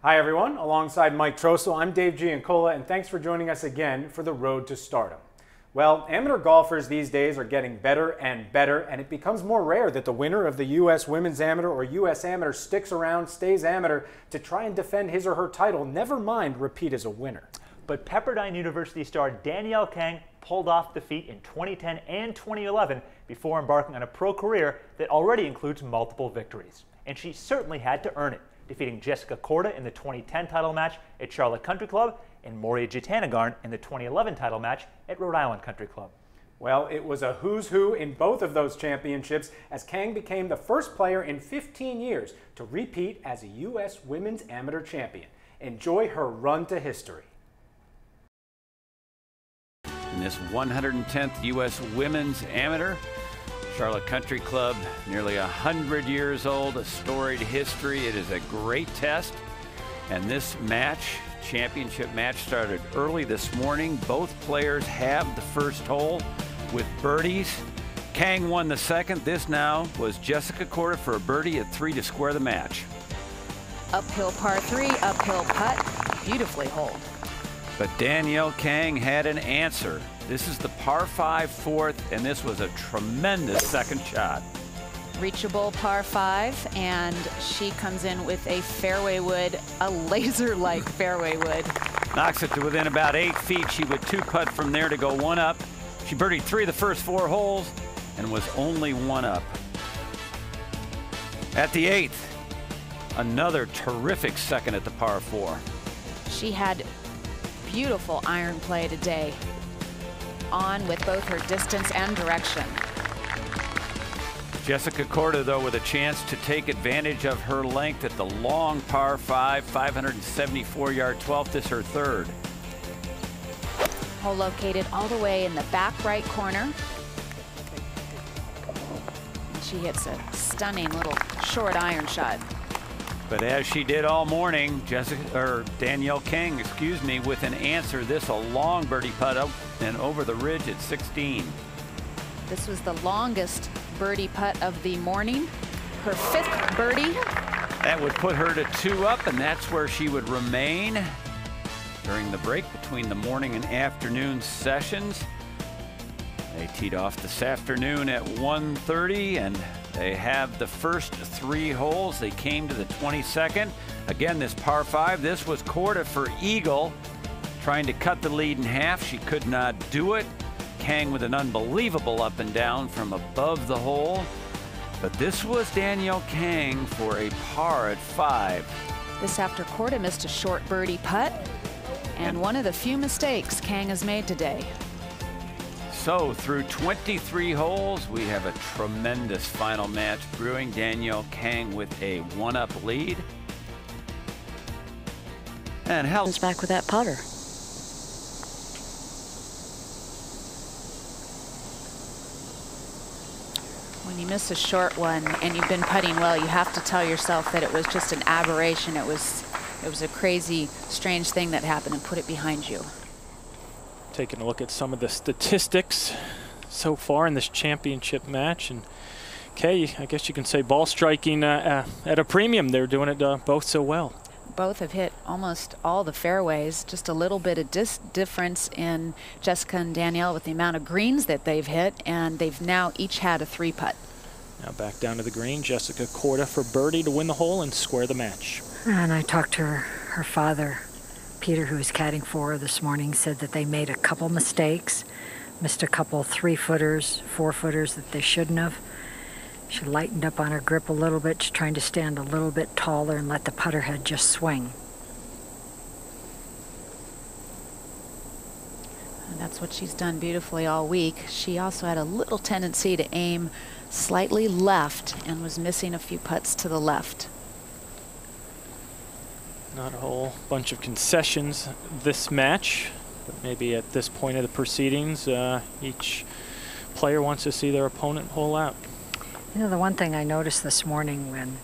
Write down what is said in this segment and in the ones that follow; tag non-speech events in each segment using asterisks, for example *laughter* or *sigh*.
Hi, everyone. Alongside Mike Trosel, I'm Dave Giancola, and thanks for joining us again for the Road to Stardom. Well, amateur golfers these days are getting better and better, and it becomes more rare that the winner of the U.S. Women's Amateur or U.S. Amateur sticks around, stays amateur to try and defend his or her title, never mind repeat as a winner. But Pepperdine University star Danielle Kang pulled off the feat in 2010 and 2011 before embarking on a pro career that already includes multiple victories. And she certainly had to earn it, defeating Jessica Korda in the 2010 title match at Charlotte Country Club and Moriya Jutanugarn in the 2011 title match at Rhode Island Country Club. Well, it was a who's who in both of those championships as Kang became the first player in 15 years to repeat as a U.S. Women's Amateur Champion. Enjoy her run to history. In this 110th U.S. Women's Amateur, Charlotte Country Club, nearly 100 years old, a storied history. It is a great test. And this match championship match started early this morning. Both players have the first hole with birdies. Kang won the second. This now was Jessica Korda for a birdie at three to square the match. Uphill par three, uphill putt, beautifully holed. But Danielle Kang had an answer. This is the par five fourth, and this was a tremendous second shot reachable par five, and she comes in with a fairway wood, a laser-like *laughs* fairway wood. Knocks it to within about eight feet. She would two putt from there to go one up. She birdied three of the first four holes and was only one up. At the eighth, another terrific second at the par four. She had beautiful iron play today on with both her distance and direction. Jessica Korda, though, with a chance to take advantage of her length at the long par 5, 574 yard 12th is her third. Hole located all the way in the back right corner. She hits a stunning little short iron shot. But as she did all morning, Jessica or Danielle Kang, excuse me, with an answer, this a long birdie putt up and over the ridge at 16. This was the longest birdie putt of the morning. Her fifth birdie. That would put her to two up, and that's where she would remain during the break between the morning and afternoon sessions. They teed off this afternoon at 1.30, and they have the first three holes. They came to the 22nd. Again, this par five, this was Korda for Eagle, trying to cut the lead in half. She could not do it. Kang with an unbelievable up and down from above the hole. But this was Danielle Kang for a par at five. This after Korda missed a short birdie putt and one of the few mistakes Kang has made today. So through 23 holes, we have a tremendous final match brewing. Danielle Kang with a one-up lead. And Helen's back with that putter. When you miss a short one and you've been putting well, you have to tell yourself that it was just an aberration. It was, it was a crazy, strange thing that happened and put it behind you. Taking a look at some of the statistics so far in this championship match. And Kay, I guess you can say ball striking uh, uh, at a premium. They're doing it uh, both so well both have hit almost all the fairways. Just a little bit of difference in Jessica and Danielle with the amount of greens that they've hit, and they've now each had a three putt. Now back down to the green, Jessica Korda for birdie to win the hole and square the match. And I talked to her, her father, Peter, who was caddying for her this morning, said that they made a couple mistakes, missed a couple three footers, four footers that they shouldn't have. She lightened up on her grip a little bit, trying to stand a little bit taller and let the putter head just swing. And that's what she's done beautifully all week. She also had a little tendency to aim slightly left and was missing a few putts to the left. Not a whole bunch of concessions this match, but maybe at this point of the proceedings, uh, each player wants to see their opponent hole out. You know, the one thing I noticed this morning when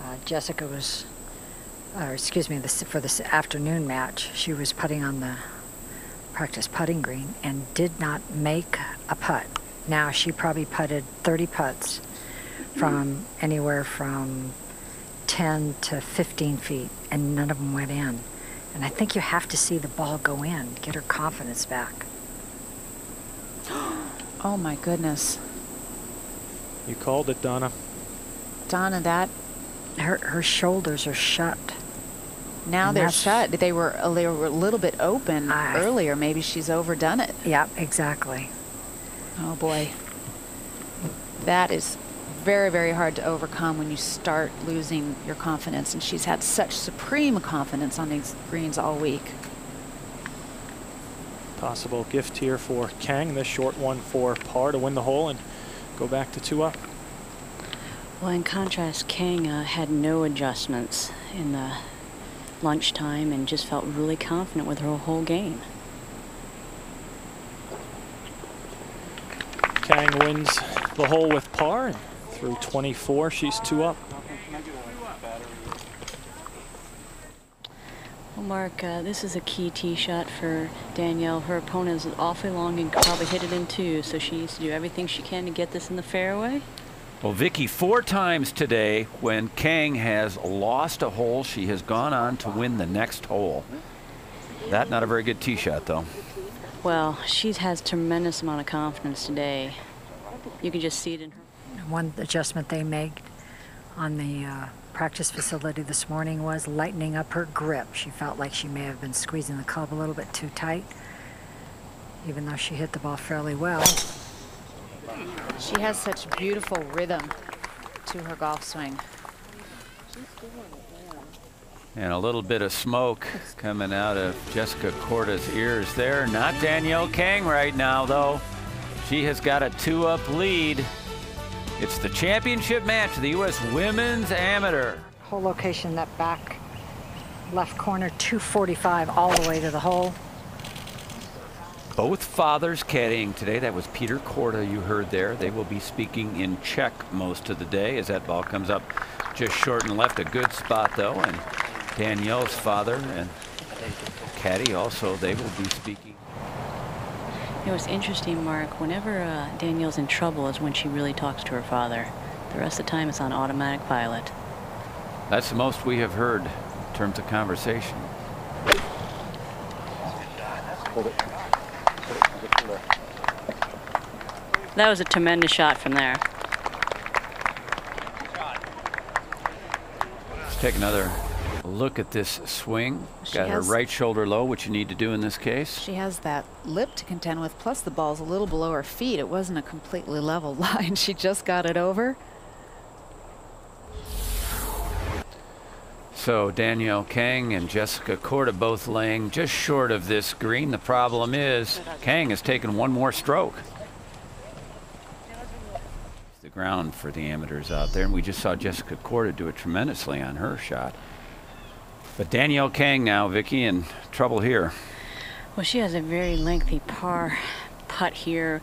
uh, Jessica was, or excuse me, this, for this afternoon match, she was putting on the practice putting green and did not make a putt. Now she probably putted 30 putts from anywhere from 10 to 15 feet, and none of them went in. And I think you have to see the ball go in, get her confidence back. *gasps* Oh my goodness. You called it, Donna. Donna, that Her, her shoulders are shut. now And they're shut. They were they were a little bit open I- earlier. Maybe she's overdone it. Yeah, exactly. Oh boy. That is very, very hard to overcome when you start losing your confidence. And she's had such supreme confidence on these greens all week. Possible gift here for Kang, this short one for par to win the hole and go back to two up. Well, in contrast, Kang uh, had no adjustments in the lunchtime and just felt really confident with her whole game. Kang wins the hole with par and through 24, she's two up. Well, Mark, uh, this is a key tee shot for Danielle. Her opponent is awfully long and could probably hit it in two, so she needs to do everything she can to get this in the fairway. Well, Vicky, four times today when Kang has lost a hole, she has gone on to win the next hole. That not a very good tee shot, though. Well, she has tremendous amount of confidence today. You can just see it in her. One adjustment they made on the uh, practice facility this morning was lightening up her grip. She felt like she may have been squeezing the club a little bit too tight, even though she hit the ball fairly well. She has such beautiful rhythm to her golf swing. And a little bit of smoke coming out of Jessica Korda's ears there. Not Danielle Kang right now, though. She has got a two up lead. It's the championship match of the U.S. Women's Amateur. Whole location, that back left corner, 245 all the way to the hole. Both fathers caddying today. That was Peter Korda you heard there. They will be speaking in Czech most of the day as that ball comes up just short and left. A good spot, though. And Danielle's father and caddy also, they will be speaking. You know, it's interesting, Mark. Whenever uh, Danielle's in trouble is when she really talks to her father. The rest of the time it's on automatic pilot. That's the most we have heard in terms of conversation. That was a tremendous shot from there. Let's take another look at this swing. She Got her right shoulder low, which you need to do in this case. She has that lip to contend with, plus the ball's a little below her feet. It wasn't a completely level *laughs* line. She just got it over. So Danielle Kang and Jessica Korda both laying just short of this green. The problem is Kang has taken one more stroke. The ground for the amateurs out there, and we just saw Jessica Korda do it tremendously on her shot. But Danielle Kang now, Vicky, in trouble here. Well, she has a very lengthy par putt here.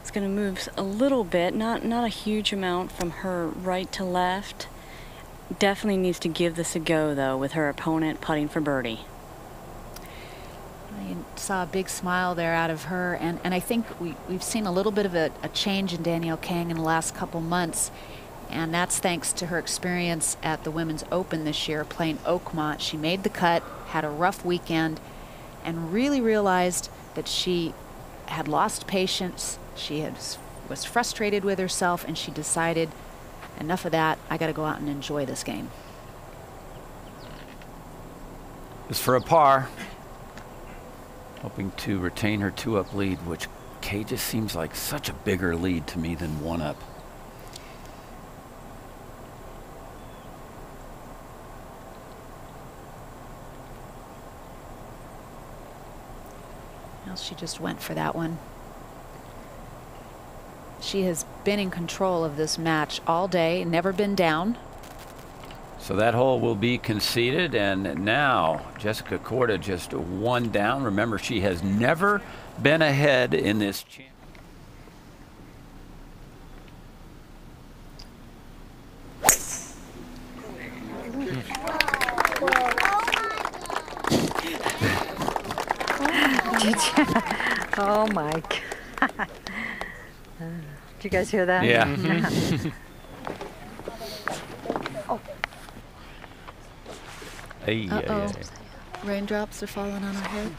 It's going to move a little bit, not not a huge amount from her right to left. Definitely needs to give this a go though, with her opponent putting for birdie. I saw a big smile there out of her, and, and I think we, we've seen a little bit of a, a change in Danielle Kang in the last couple months, and that's thanks to her experience at the Women's Open this year playing Oakmont. She made the cut, had a rough weekend, and really realized that she had lost patience. She had, was frustrated with herself, and she decided, enough of that, I got to go out and enjoy this game. Is for a par. Hoping to retain her two up lead, which Kay just seems like such a bigger lead to me than one up. She just went for that one. She has been in control of this match all day, never been down. So that hole will be conceded, and now Jessica Korda just one down. Remember, she has never been ahead in this. Cha- Did you? Oh my *laughs* God. Did you guys hear that? yeah. *laughs* Oh. Hey, Uh yeah, oh. yeah. Raindrops are falling on our head.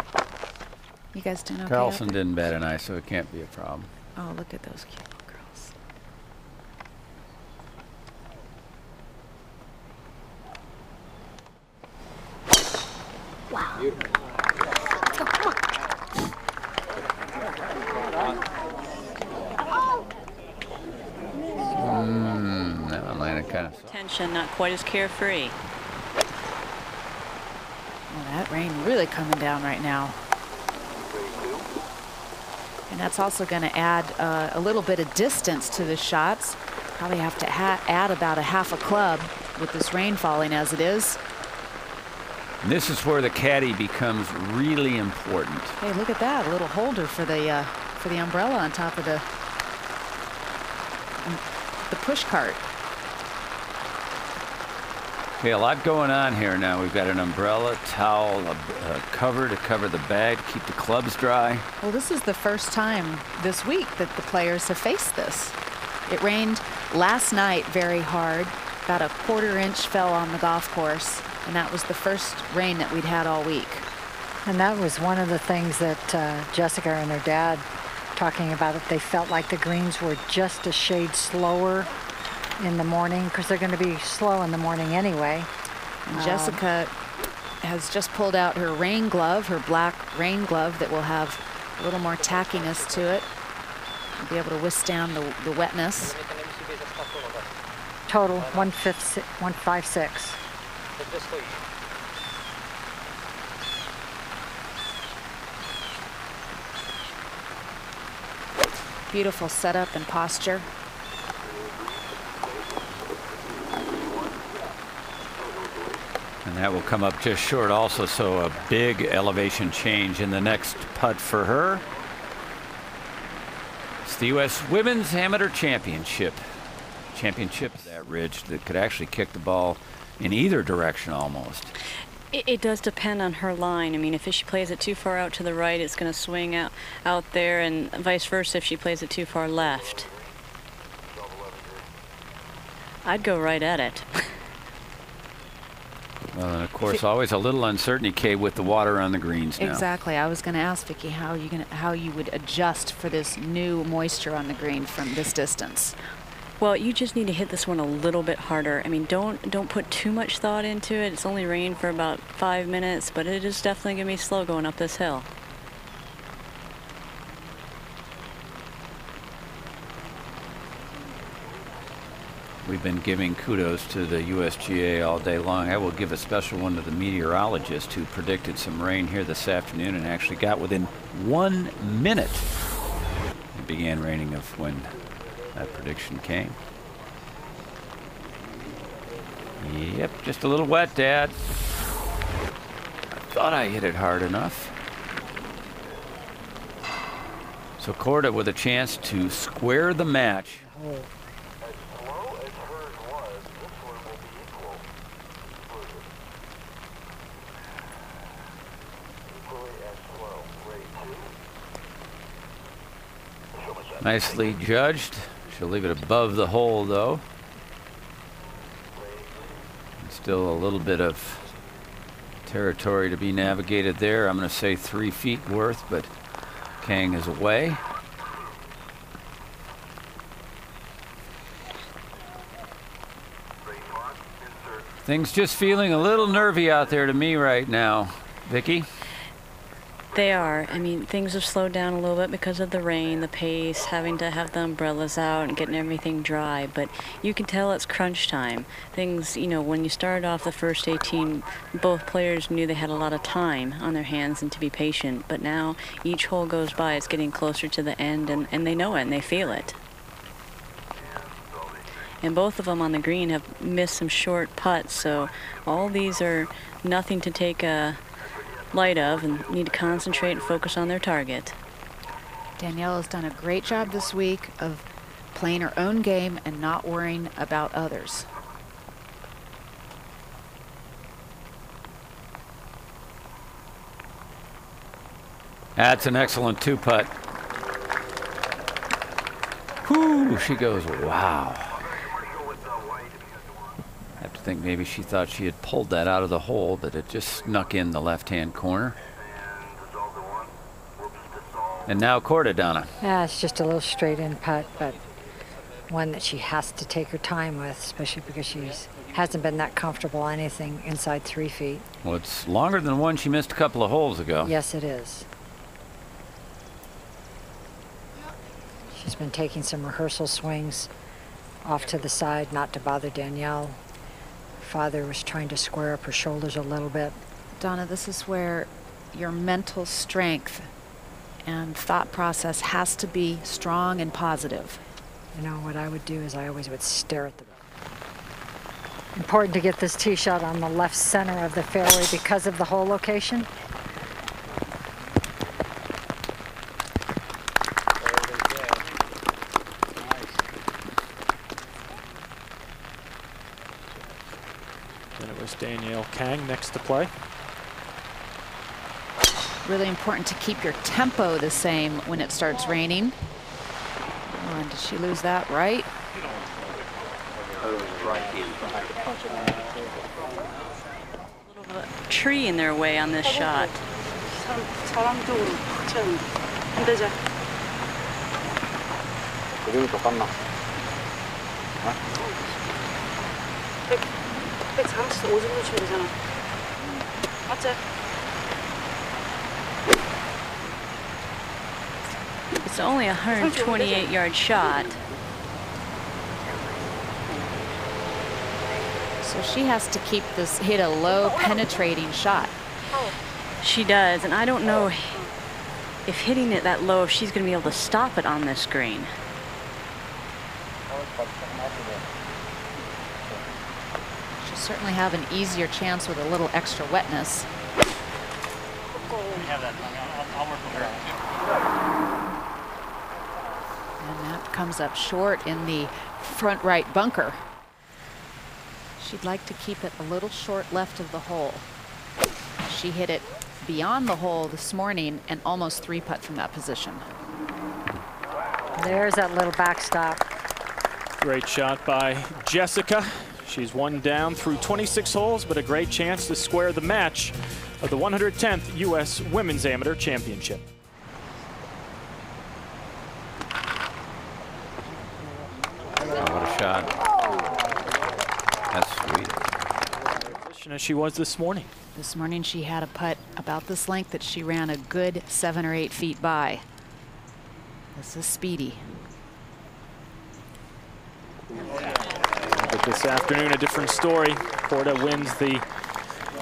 You guys doing okay? out Carlson didn't bat an eye, so it can't be a problem. Oh, look at those cute little girls. Mm, that one landed kind of. Tension, not quite as carefree. Oh, that rain really coming down right now. And that's also going to add uh, a little bit of distance to the shots. Probably have to ha add about a half a club with this rain falling as it is. And this is where the caddy becomes really important. Hey, look at that, a little holder for the uh, for the umbrella on top of the um, the push cart. Okay, a lot going on here now. We've got an umbrella, towel, a, a cover to cover the bag, to keep the clubs dry. Well, this is the first time this week that the players have faced this. It rained last night very hard. About a quarter inch fell on the golf course, and that was the first rain that we'd had all week. And that was one of the things that uh, Jessica and her dad talking about it. They felt like the greens were just a shade slower in the morning because they're going to be slow in the morning anyway. And um, Jessica has just pulled out her rain glove, her black rain glove that will have a little more tackiness to it. Be able to withstand the, the wetness. Total 156. 156. Beautiful setup and posture. That will come up just short also, so a big elevation change in the next putt for her. It's the U.S. Women's Amateur Championship. Championship, that ridge that could actually kick the ball in either direction almost. It, it does depend on her line. I mean, if she plays it too far out to the right, it's going to swing out, out there, and vice versa if she plays it too far left. I'd go right at it. *laughs* Well, and of course, always a little uncertainty, Kay, with the water on the greens now. Exactly. I was going to ask Vicky how you going how you would adjust for this new moisture on the green from this distance. Well, you just need to hit this one a little bit harder. I mean, don't don't put too much thought into it. It's only rained for about five minutes, but it is definitely going to be slow going up this hill. We've been giving kudos to the USGA all day long. I will give a special one to the meteorologist who predicted some rain here this afternoon and actually got within one minute. It began raining of when that prediction came. Yep, just a little wet, Dad. I thought I hit it hard enough. So Korda with a chance to square the match. Nicely judged. She'll leave it above the hole, though. Still a little bit of territory to be navigated there. I'm going to say three feet worth, but Kang is away. Things just feeling a little nervy out there to me right now. Vicky? They are. I mean, things have slowed down a little bit because of the rain, the pace, having to have the umbrellas out and getting everything dry. But you can tell it's crunch time. Things, you know, when you started off the first 18, both players knew they had a lot of time on their hands and to be patient. But now each hole goes by, it's getting closer to the end, and, and they know it and they feel it. And both of them on the green have missed some short putts, so all these are nothing to take a light of and need to concentrate and focus on their target. Danielle has done a great job this week of playing her own game and not worrying about others. That's an excellent two putt. Whoo, she goes, wow. To I think maybe she thought she had pulled that out of the hole, but it just snuck in the left-hand corner. And now Korda, Donna. Yeah, it's just a little straight in putt, but one that she has to take her time with, especially because she's hasn't been that comfortable anything inside three feet. Well, it's longer than one she missed a couple of holes ago. Yes, it is. She's been taking some rehearsal swings off to the side, not to bother Danielle. Father was trying to square up her shoulders a little bit. Donna, this is where your mental strength and thought process has to be strong and positive. You know, what I would do is I always would stare at the Important to get this tee shot on the left center of the fairway because of the hole location. Then it was Danielle Kang next to play. Really important to keep your tempo the same when it starts raining. Oh, and did she lose that right? tree in their way on this shot. 그림이 똑같나? 145 정도 치면 되잖아. 맞지? It's only a 128 yard shot. So she has to keep this, hit a low penetrating shot. She does, and I don't know if hitting it that low, if she's going to be able to stop it on this green. Certainly have an easier chance with a little extra wetness. And that comes up short in the front right bunker. She'd like to keep it a little short left of the hole. She hit it beyond the hole this morning and almost three putt from that position. There's that little backstop. Great shot by Jessica. She's one down through 26 holes, but a great chance to square the match of the 110th U.S. Women's Amateur Championship. Oh, what a shot. That's sweet. Position As she was this morning. This morning she had a putt about this length that she ran a good seven or eight feet by. This is speedy. But this afternoon, a different story. Korda wins the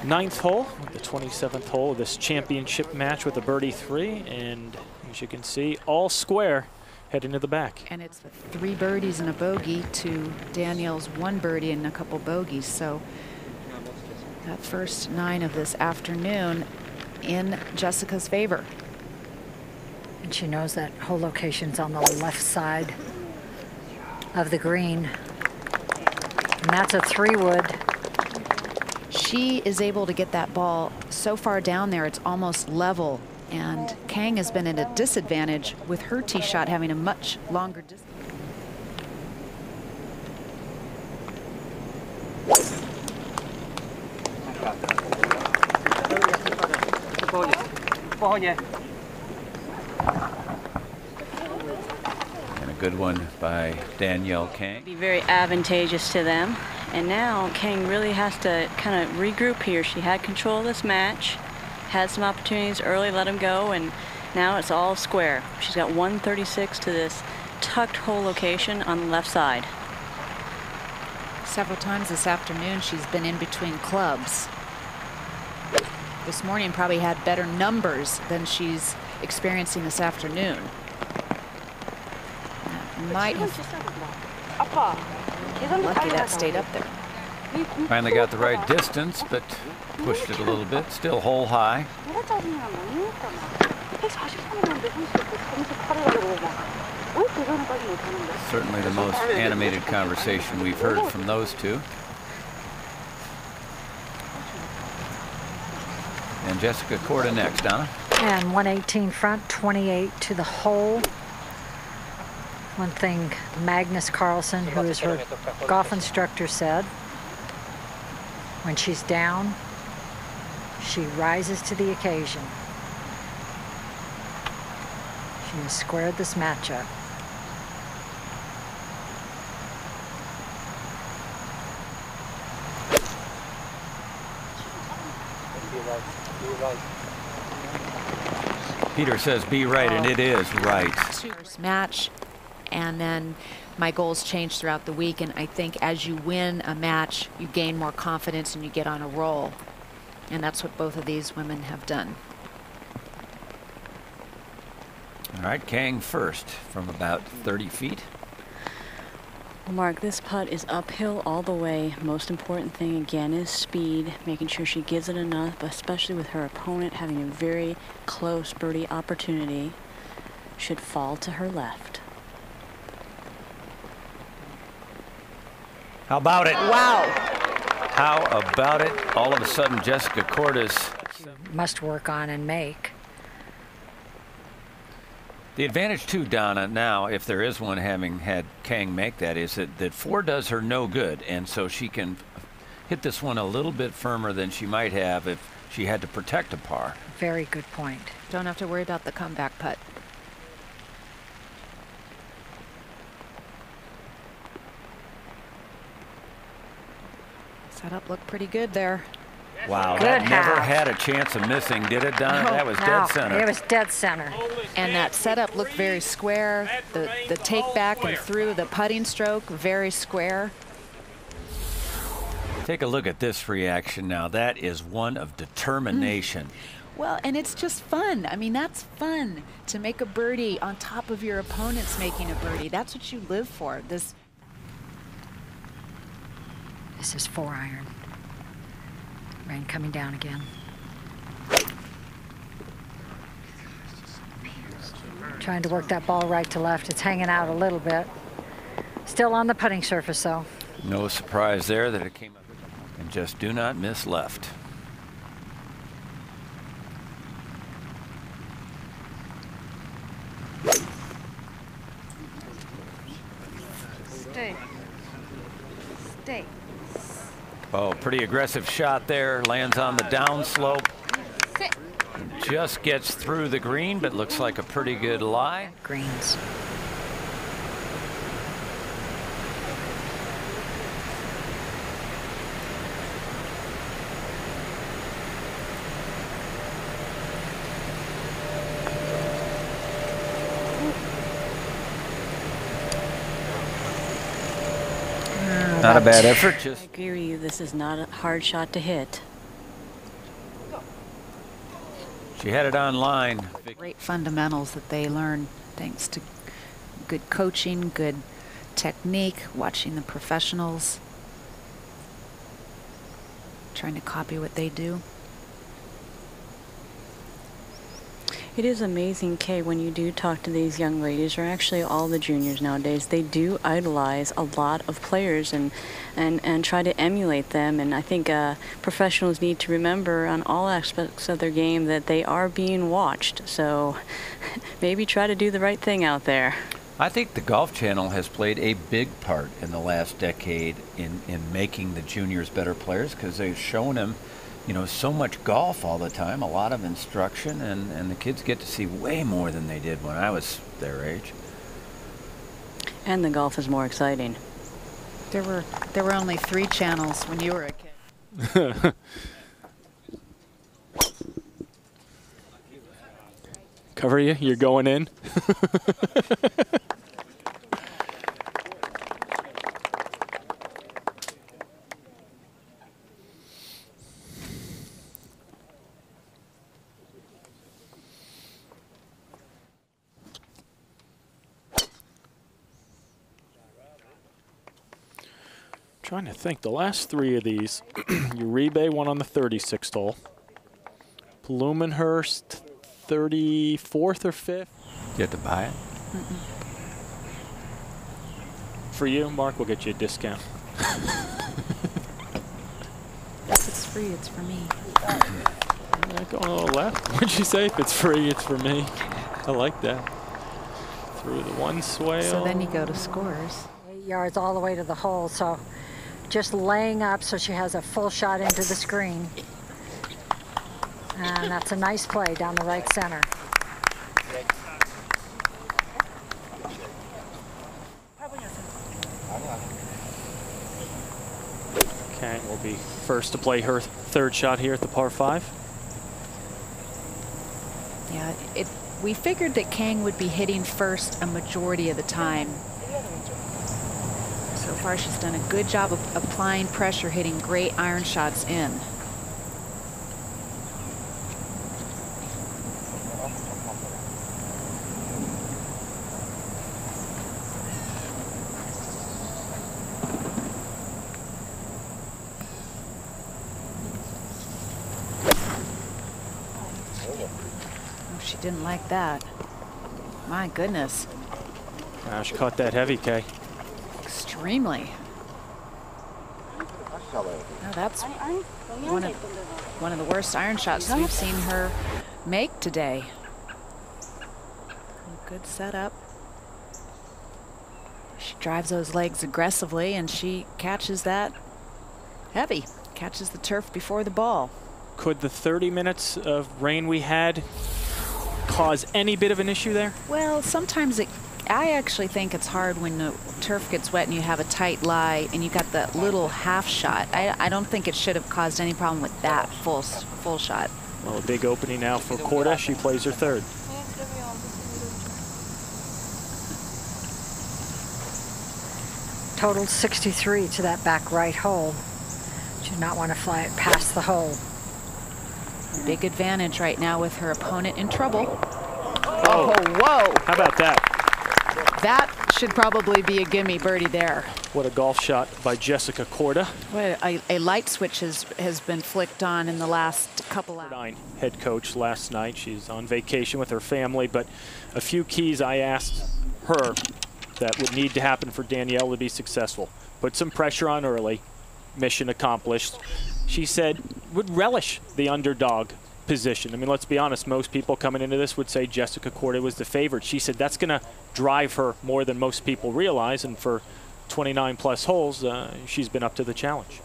ninth hole, the 27th hole of this championship match with a birdie three. And as you can see, all square heading to the back. And it's three birdies and a bogey to Danielle's one birdie and a couple bogeys. So that first nine of this afternoon in Jessica's favor. And she knows that hole location's on the left side of the green. And that's a three wood. She is able to get that ball so far down there, it's almost level. And Kang has been at a disadvantage with her tee shot having a much longer distance. And a good one by Danielle Kang. Be very advantageous to them. And now Kang really has to kind of regroup here. She had control of this match, had some opportunities early, let him go, and now it's all square. She's got 136 to this tucked hole location on the left side. Several times this afternoon, she's been in between clubs. This morning probably had better numbers than she's experiencing this afternoon. That might have lucky that stayed up there. Finally got the right distance, but pushed it a little bit. Still hole high. Certainly the most animated conversation we've heard from those two. And Jessica Korda next, Donna. And 118 front, 28 to the hole. One thing Magnus Carlson, who is her golf instructor, said When she's down, she rises to the occasion. She has squared this matchup. Peter says be right, and it is right. First match, and then my goals change throughout the week. And I think as you win a match, you gain more confidence and you get on a roll. And that's what both of these women have done. All right, Kang first from about 30 feet. Mark, this putt is uphill all the way. Most important thing again is speed, making sure she gives it enough, especially with her opponent having a very close birdie opportunity. Should fall to her left. How about it? Wow. How about it? All of a sudden, Jessica Cordes. Must work on and make. The advantage to Donna now, if there is one having had Kang make that, is that, that four does her no good. And so she can hit this one a little bit firmer than she might have if she had to protect a par. Very good point. Don't have to worry about the comeback putt. Setup looked pretty good there. Wow, Good that never had a chance of missing, did it, Donna? No, oh, that was No, dead center. It was dead center. And that setup looked very square. The, the take back and through the putting stroke, very square. Take a look at this reaction now. That is one of determination. Hmm. Well, and it's just fun. I mean, that's fun to make a birdie on top of your opponents making a birdie. That's what you live for. This This is four iron. Rain coming down again. Trying to work that ball right to left. It's hanging out a little bit. Still on the putting surface, though. No surprise there that it came up. And just do not miss left. Stay. Stay. Oh, pretty aggressive shot there. Lands on the downslope. Just gets through the green, but looks like a pretty good lie. Greens. Not a bad effort. Just I Just agree with you, this is not a hard shot to hit. she had it on line. great fundamentals that they learn thanks to good coaching, good technique, watching the professionals, trying to copy what they do. It is amazing, Kay, when you do talk to these young ladies, or actually all the juniors nowadays, they do idolize a lot of players and, and, and try to emulate them. And I think uh, professionals need to remember on all aspects of their game that they are being watched. So *laughs* maybe try to do the right thing out there. I think the Golf Channel has played a big part in the last decade in, in making the juniors better players because they've shown them, you know, so much golf all the time, a lot of instruction, and, and the kids get to see way more than they did when I was their age. And the golf is more exciting. There were there were only three channels when you were a kid. *laughs* Cover you? You're going in? *laughs* think. The last three of these, *clears throat* Uribe won on the 36th hole. Blumenherst, 34th or 5th. You have to buy it? For you, Mark, we'll get you a discount. *laughs* If it's free, it's for me. Yeah, going a little left. What'd you say? If it's free, it's for me. I like that. Through the one swale. So then you go to scores. Eight yards all the way to the hole, so just laying up so she has a full shot into the screen. And that's a nice play down the right center. Kang will be first to play her third shot here at the par five. Yeah, it, we figured that Kang would be hitting first a majority of the time. Far, she's done a good job of applying pressure, hitting great iron shots in. Oh, she didn't like that. My goodness, Gosh, caught that heavy, Kay. Extremely. Oh, that's one of, one of the worst iron shots we've seen her make today. Good setup. She drives those legs aggressively and she catches that heavy. Catches the turf before the ball. Could the 30 minutes of rain we had cause any bit of an issue there? Well, sometimes it. I actually think it's hard when the turf gets wet and you have a tight lie and you got that little half shot. I, I don't think it should have caused any problem with that full full shot. Well, a big opening now for Korda. She plays her third. Totaled 63 to that back right hole. She did not want to fly it past the hole. Big advantage right now with her opponent in trouble. Oh, whoa! How about that? That should probably be a gimme birdie there. What a golf shot by Jessica Korda. A, a light switch has, has been flicked on in the last couple hours. Nine head coach last night. She's on vacation with her family, but a few keys I asked her that would need to happen for Danielle to be successful. Put some pressure on early. Mission accomplished. She said would relish the underdog position. I mean, let's be honest, most people coming into this would say Jessica Korda was the favorite. She said that's going to drive her more than most people realize, and for 29 plus holes, uh, she's been up to the challenge.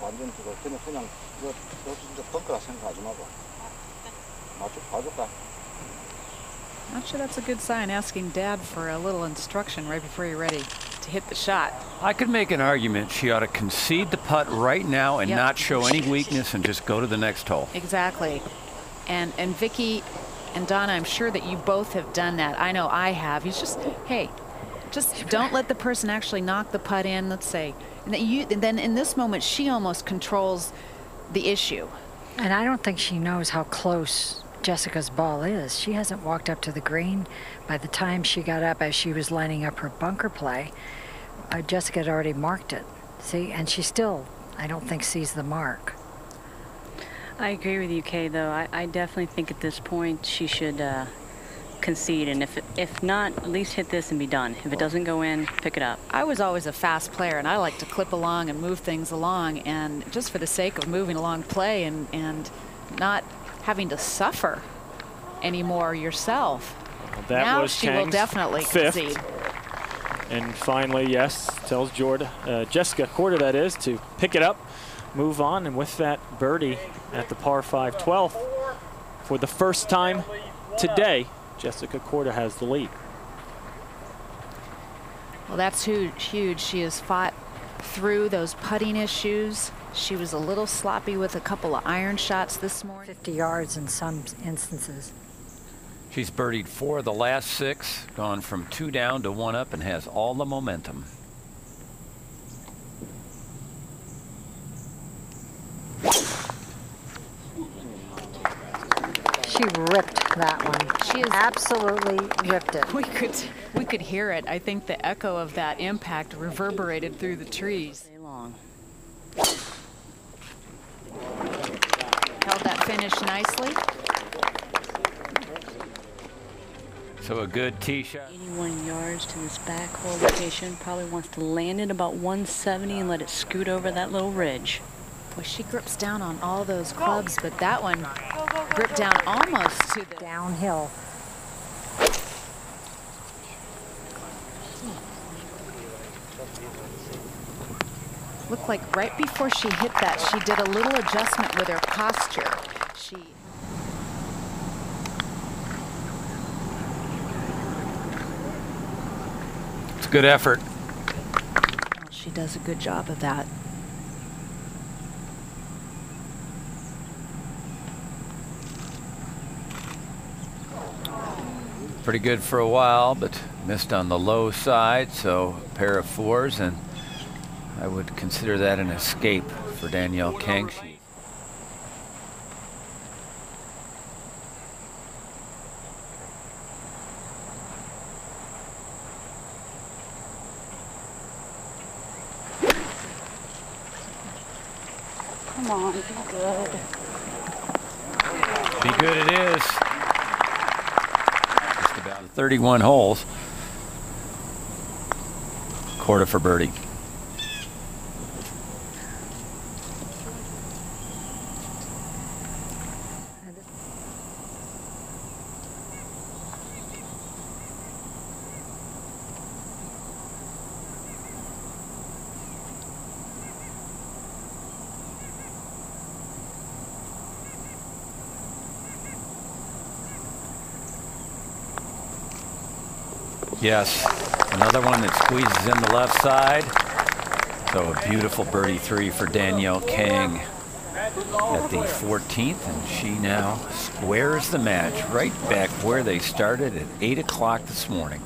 완전 그거 그냥 진짜 생각하지 마봐. Not sure that's a good sign asking dad for a little instruction right before you're ready to hit the shot. I could make an argument she ought to concede the putt right now and yep. not show any weakness and just go to the next hole. Exactly. And and Vicky and Donna, I'm sure that you both have done that. I know I have. You just hey, just don't let the person actually knock the putt in, let's say. And that you then in this moment she almost controls the issue. And I don't think she knows how close Jessica's ball is. She hasn't walked up to the green. By the time she got up as she was lining up her bunker play, uh, Jessica had already marked it. See, and she still, I don't think, sees the mark. I agree with you, Kay, though. I, I definitely think at this point she should uh, concede, and if, if not, at least hit this and be done. If it doesn't go in, pick it up. I was always a fast player and I like to clip along and move things along and just for the sake of moving along play and, and not having to suffer anymore yourself. Well, that now was she will definitely fifth. concede. And finally, yes, tells Jordan, uh, Jessica Korda, that is, to pick it up, move on, and with that birdie at the par 5 12th, for the first time today, Jessica Korda has the lead. Well, that's huge. huge. She has fought through those putting issues. She was a little sloppy with a couple of iron shots this morning. 50 yards in some instances. She's birdied four of the last six, gone from two down to one up, and has all the momentum. She ripped that one. She is- absolutely ripped it. We could, we could hear it. I think the echo of that impact reverberated through the trees. Stay long. Held that finish nicely. So a good tee shot. 81 yards to this back hole location. Probably wants to land it about 170 and let it scoot over that little ridge. Boy, she grips down on all those clubs, but that one gripped down almost to the Downhill. Looked like right before she hit that, she did a little adjustment with her posture. She It's a good effort. well, she does a good job of that. Pretty good for a while, but missed on the low side, so a pair of fours, and I would consider that an escape for Danielle Kang. Come on, be good. Be good it is. Just about 31 holes. Quarter for birdie. Yes, another one that squeezes in the left side. So a beautiful birdie three for Danielle Kang at the 14th, and she now squares the match right back where they started at 8 o'clock this morning.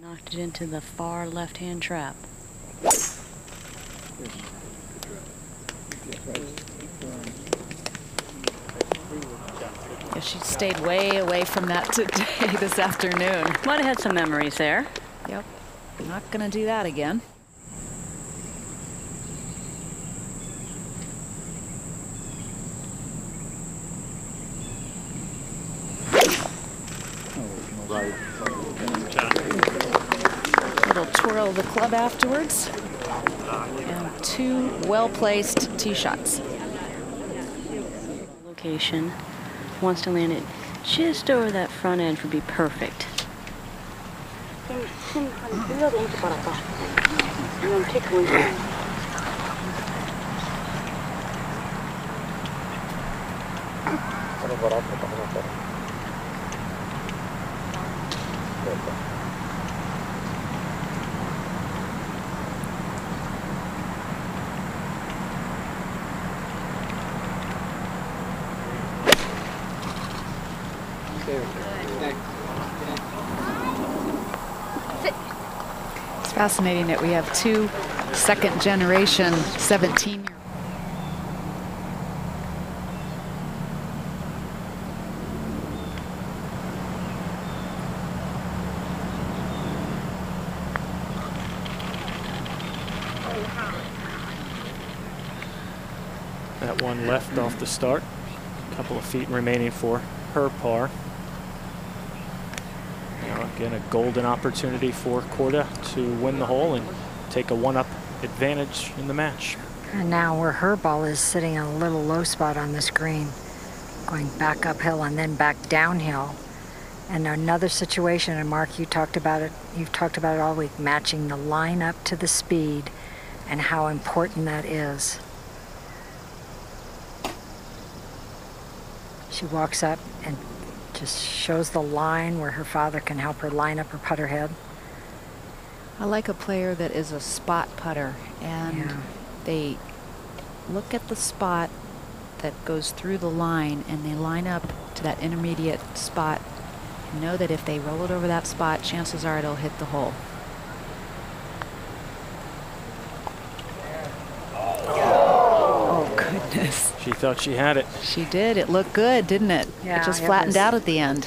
Knocked it into the far left-hand trap. Yeah, she stayed way away from that *laughs* today this afternoon. Might have had some memories there. Yep. Not going to do that again. Little twirl of the club afterwards. And two well-placed tee shots. Location. Wants to land it just over that front edge would be perfect. Fascinating that we have two second generation 17 year That one left off the start. A couple of feet remaining for her par. Again, a golden opportunity for Korda to win the hole and take a one-up advantage in the match. And now where her ball is sitting in a little low spot on this green, going back uphill and then back downhill. And another situation, and Mark, you talked about it, you've talked about it all week, matching the line up to the speed and how important that is. She walks up and just shows the line where her father can help her line up her putter head. I like a player that is a spot putter and Yeah. they look at the spot that goes through the line and they line up to that intermediate spot and know that if they roll it over that spot, chances are it'll hit the hole. Oh, goodness. She thought she had it. She did. It looked good, didn't it? Yeah, it just flattened was- out at the end.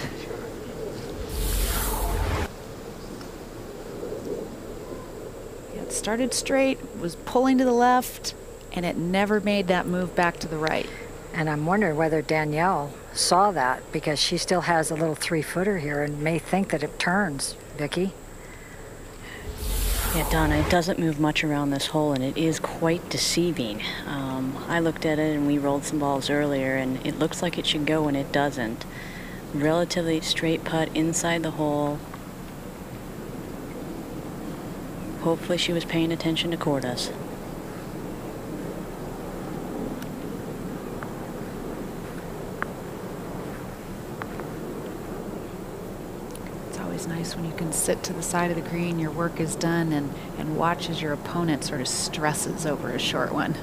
It started straight, was pulling to the left, and it never made that move back to the right. And I'm wondering whether Danielle saw that because she still has a little three footer here and may think that it turns, Vicky. Yeah, Donna, it doesn't move much around this hole, and it is quite deceiving. Um, I looked at it, and we rolled some balls earlier, and it looks like it should go, and it doesn't. Relatively straight putt inside the hole. Hopefully she was paying attention to Korda's. It's always nice when you can sit to the side of the green, your work is done, and, and watch as your opponent sort of stresses over a short one.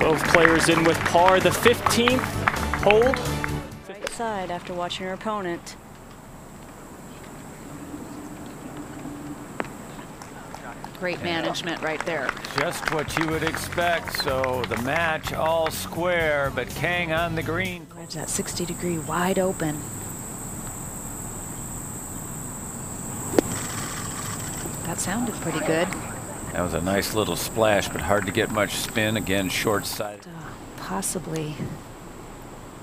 Both players in with par. The 15th hold. Right side after watching her opponent. Great management right there. Just what you would expect. So the match all square, but Kang on the green. There's that 60 degree wide open. That sounded pretty good. That was a nice little splash, but hard to get much spin. Again, short side. Uh, possibly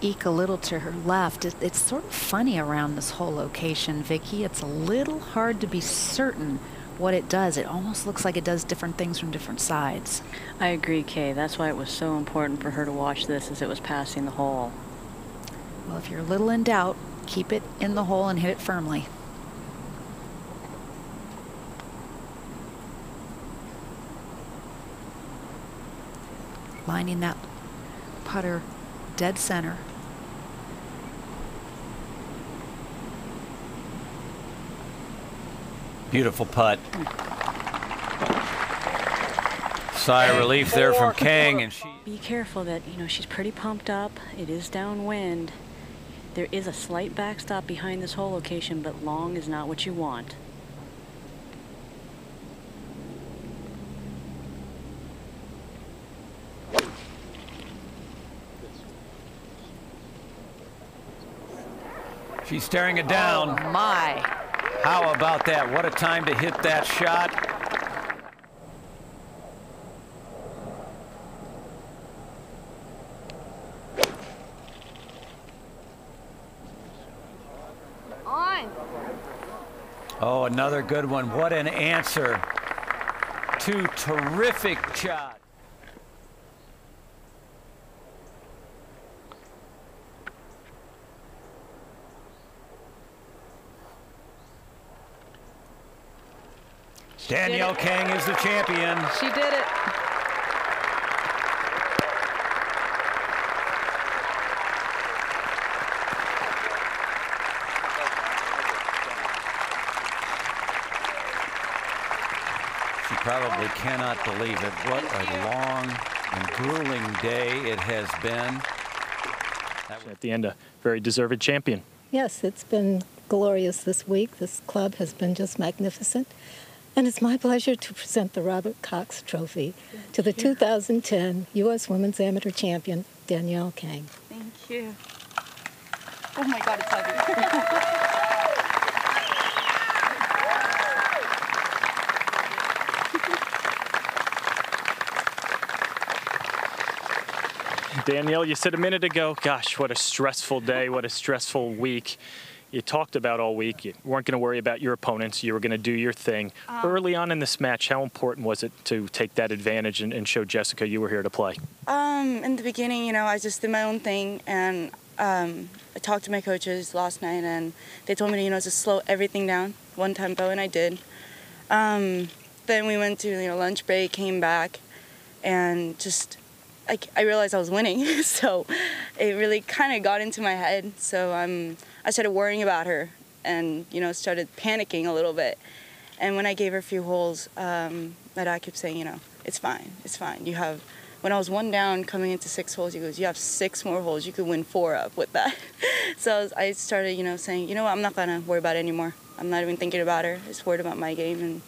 eke a little to her left. It, it's sort of funny around this whole location, Vicky. It's a little hard to be certain what it does. It almost looks like it does different things from different sides. I agree, Kay. That's why it was so important for her to watch this as it was passing the hole. Well, if you're a little in doubt, keep it in the hole and hit it firmly. Lining that putter dead center. Beautiful putt. Sigh of relief there from Kang, and she. Be careful that, you know, she's pretty pumped up. It is downwind. There is a slight backstop behind this hole location, but long is not what you want. She's staring it down. Oh my. How about that? What a time to hit that shot. On. Oh, another good one. What an answer. Two terrific shots. Danielle Kang is the champion. She did it. She probably cannot believe it. What a long and grueling day it has been. At the end, a very deserved champion. Yes, it's been glorious this week. This club has been just magnificent. And it's my pleasure to present the Robert Cox Trophy to the 2010 U.S. Women's Amateur Champion, Danielle Kang. Thank you. Oh my God, it's heavy. Danielle, you said a minute ago, gosh, what a stressful day, what a stressful week. You talked about all week. You weren't going to worry about your opponents. You were going to do your thing. Early on in this match, how important was it to take that advantage and, and show Jessica you were here to play? Um, in the beginning, you know, I just did my own thing, and um, I talked to my coaches last night, and they told me to, you know, just slow everything down, one tempo, and I did. Um, then we went to, you know, lunch break, came back, and just, I, I realized I was winning, *laughs* so it really kind of got into my head. So I'm, I started worrying about her, and you know, started panicking a little bit. And when I gave her a few holes, um, my dad kept saying, you know, it's fine, it's fine. You have, when I was one down coming into six holes, he goes, you have six more holes. You could win four up with that. *laughs* so I, I started, you know, saying, you know what, I'm not gonna worry about it anymore. I'm not even thinking about her. Just worried about my game, and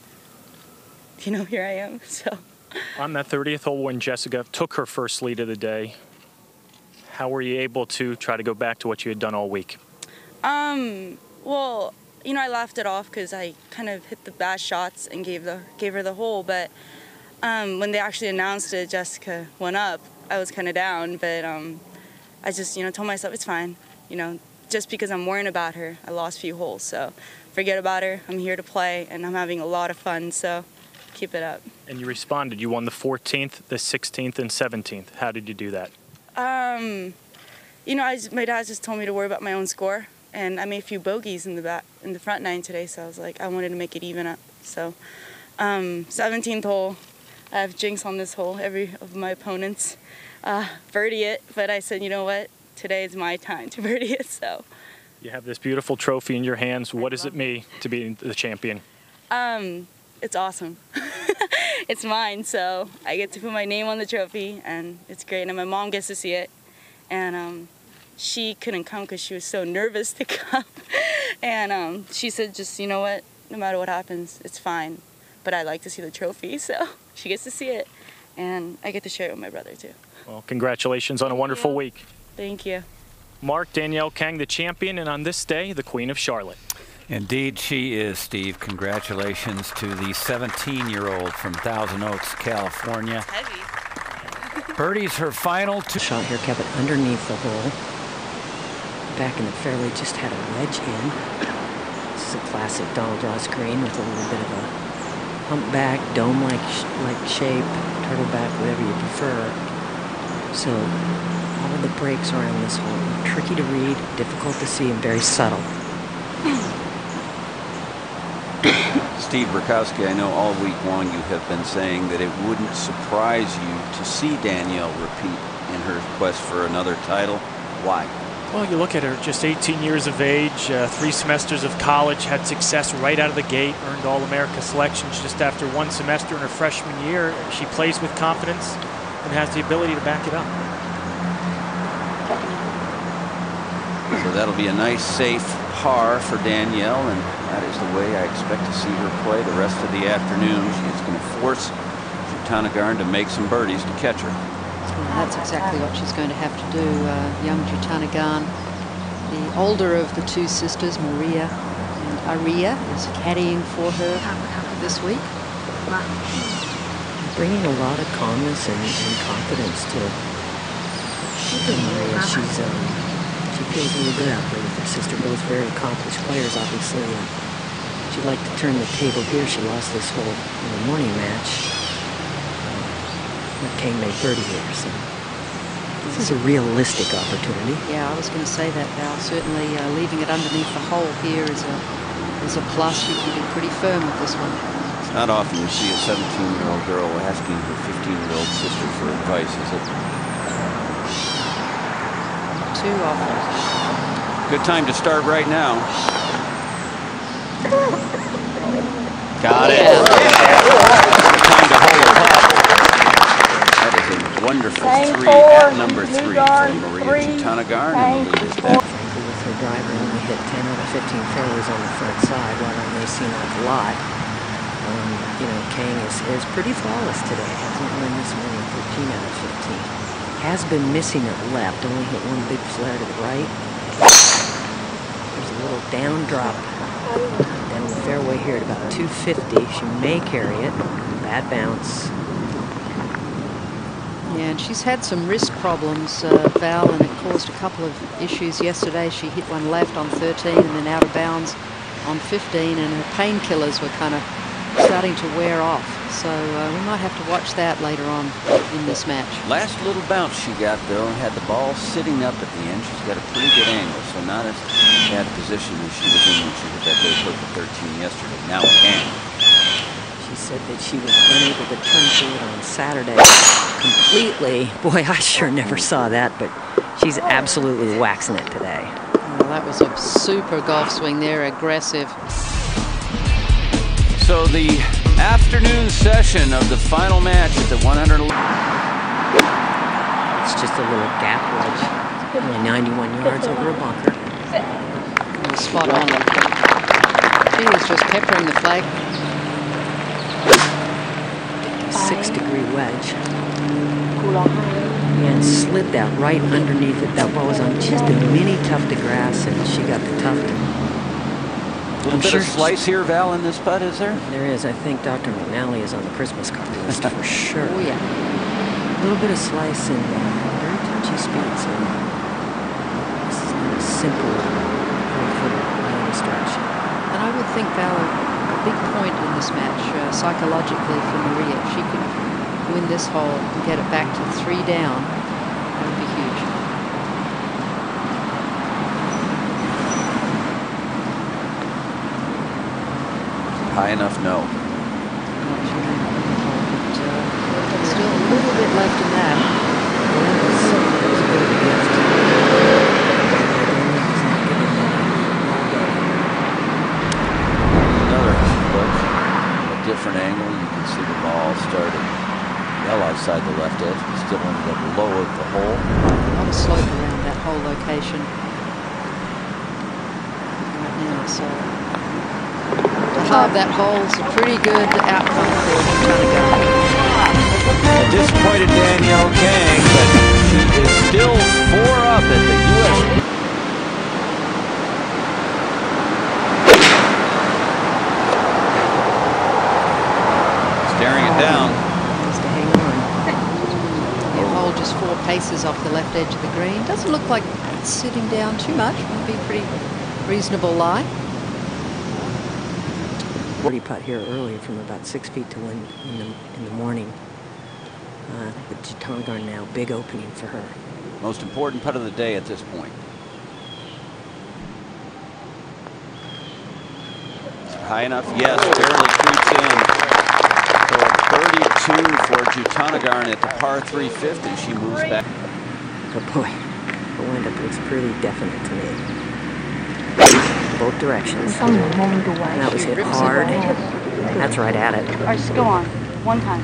you know, *laughs* here I am. So. On that 30th hole, when Jessica took her first lead of the day, how were you able to try to go back to what you had done all week? Um, well, you know, I laughed it off because I kind of hit the bad shots and gave the gave her the hole. But um, when they actually announced it, Jessica went up. I was kind of down, but um, I just, you know, told myself it's fine. You know, just because I'm worrying about her, I lost a few holes. So forget about her. I'm here to play, and I'm having a lot of fun. So keep it up. And you responded. You won the 14th, the 16th, and 17th. How did you do that? Um, you know, I just, my dad just told me to worry about my own score, and I made a few bogeys in the back in the front nine today. So I was like, I wanted to make it even up. So, um, 17th hole, I have jinx on this hole. Every of my opponents uh, birdie it, but I said, you know what? Today is my time to *laughs* birdie it. So. You have this beautiful trophy in your hands. What does it mean to be the champion? Um, it's awesome. *laughs* it's mine, so I get to put my name on the trophy, and it's great. And my mom gets to see it, and um, she couldn't come because she was so nervous *laughs* to come. and um, she said, just you know what, no matter what happens, it's fine. But I like to see the trophy, *laughs* so she gets to see it, and I get to share it with my brother too. Well, congratulations on a wonderful week. Thank you. Mark Danielle Kang, the champion, and on this day, the Queen of Charlotte. Indeed, she is, Steve. Congratulations to the 17 year old from Thousand Oaks, California. Heavy. Birdie's her final two. Shot here kept it underneath the hole. Back in the fairway, just had a wedge in. This is a classic Donald Ross green with a little bit of a humpback, dome-like like shape, turtleback, whatever you prefer. So all of the breaks around this hole are tricky to read, difficult to see, and very subtle. Steve Burkowski, I know all week long you have been saying that it wouldn't surprise you to see Danielle repeat in her quest for another title. Why? Well, you look at her, just 18 years of age, uh, three semesters of college, had success right out of the gate, earned All America selections just after one semester in her freshman year. She plays with confidence and has the ability to back it up. So that'll be a nice, safe par for Danielle, and that is the way I expect to see her play the rest of the afternoon. She's going to force Jutanugarn to make some birdies to catch her. Well, that's exactly what she's going to have to do. Uh, young Jutanugarn, the older of the two sisters, Moriya and Ariya, is caddying for her this week. Bringing a lot of calmness and, and confidence to, to Moriya. She's um, she feels really good out there with her sister. Both very accomplished players, obviously. And she'd like to turn the table here. She lost this hole in the morning match. Kang made birdie here, so this is a realistic opportunity. Yeah, I was going to say that, Val. Certainly uh, leaving it underneath the hole here is a, is a plus. You can be pretty firm with this one. It's not often you see a 17-year-old girl asking her 15-year-old sister for advice, is it? Too often. Good time to start right now. *laughs* Got it. Time to hold it up. That is a wonderful three at number three from Moriya Jutanugarn, and the lead is that. Frankly, with her driver only hit 10 out of 15 fairways on the front side, while that may seem like a lot, um, you know, Kang is, is pretty flawless today. Hasn't really missed more than 13 out of 15. Has been missing at left, only hit one big flare to the right. There's a little down drop down the fairway here at about 250. She may carry it. Bad bounce. Yeah, and she's had some wrist problems, uh, Val, and it caused a couple of issues yesterday. She hit one left on 13 and then out of bounds on 15, and her painkillers were kind of starting to wear off. So uh, we might have to watch that later on in this match. Last little bounce she got, though, had the ball sitting up at the end. She's got a pretty good angle, so not as bad a position as she was in when she hit that big hook at 13 yesterday. Now it can. She said that she was unable to turn to it on Saturday completely. Boy, I sure never saw that, but she's absolutely waxing it today. Well, that was a super golf swing there, aggressive. So the afternoon session of the final match at the 100. It's just a little gap wedge, only 91 yards over a bunker. Spot on. She was just peppering the flag. Six degree wedge. And slid that right underneath it. That ball was on just a mini tuft of grass, and she got the tuft. A little I'm bit sure of slice here, Val, in this putt, is there? There is. I think Dr. McNally is on the Christmas card list for *laughs* sure. Oh, yeah. A little bit of slice and uh, very touchy speed. So this is not a simple three-footer by any stretch. Think, Val, a big point in this match uh, psychologically for Moriya. If she could win this hole and get it back to three down, that would be huge. High enough? No. Still a little bit left in that. Another look, a different angle. You can see the ball started well outside the left edge, but still ended up low of the hole. A lot of slope around that whole location right now. So to halve that hole's a pretty good outcome for Tunnagar. A disappointed Danielle Kang, but she is still four up at the U.S. Staring it down. Just to hang on. Hole just four paces off the left edge of the green. Doesn't look like it's sitting down too much. Would be pretty reasonable lie. Birdie putt here earlier from about six feet to one in the, in the morning. Uh, but Tongar now, big opening for her. Most important putt of the day at this point. High enough? Yes, barely creeps in. So a 32 for Jutanugarn at the par 3 fifth, and she moves back. Oh boy, the windup looks pretty definite to me. Both directions. And that was hit hard. That's right at it. All right, just go on. One time.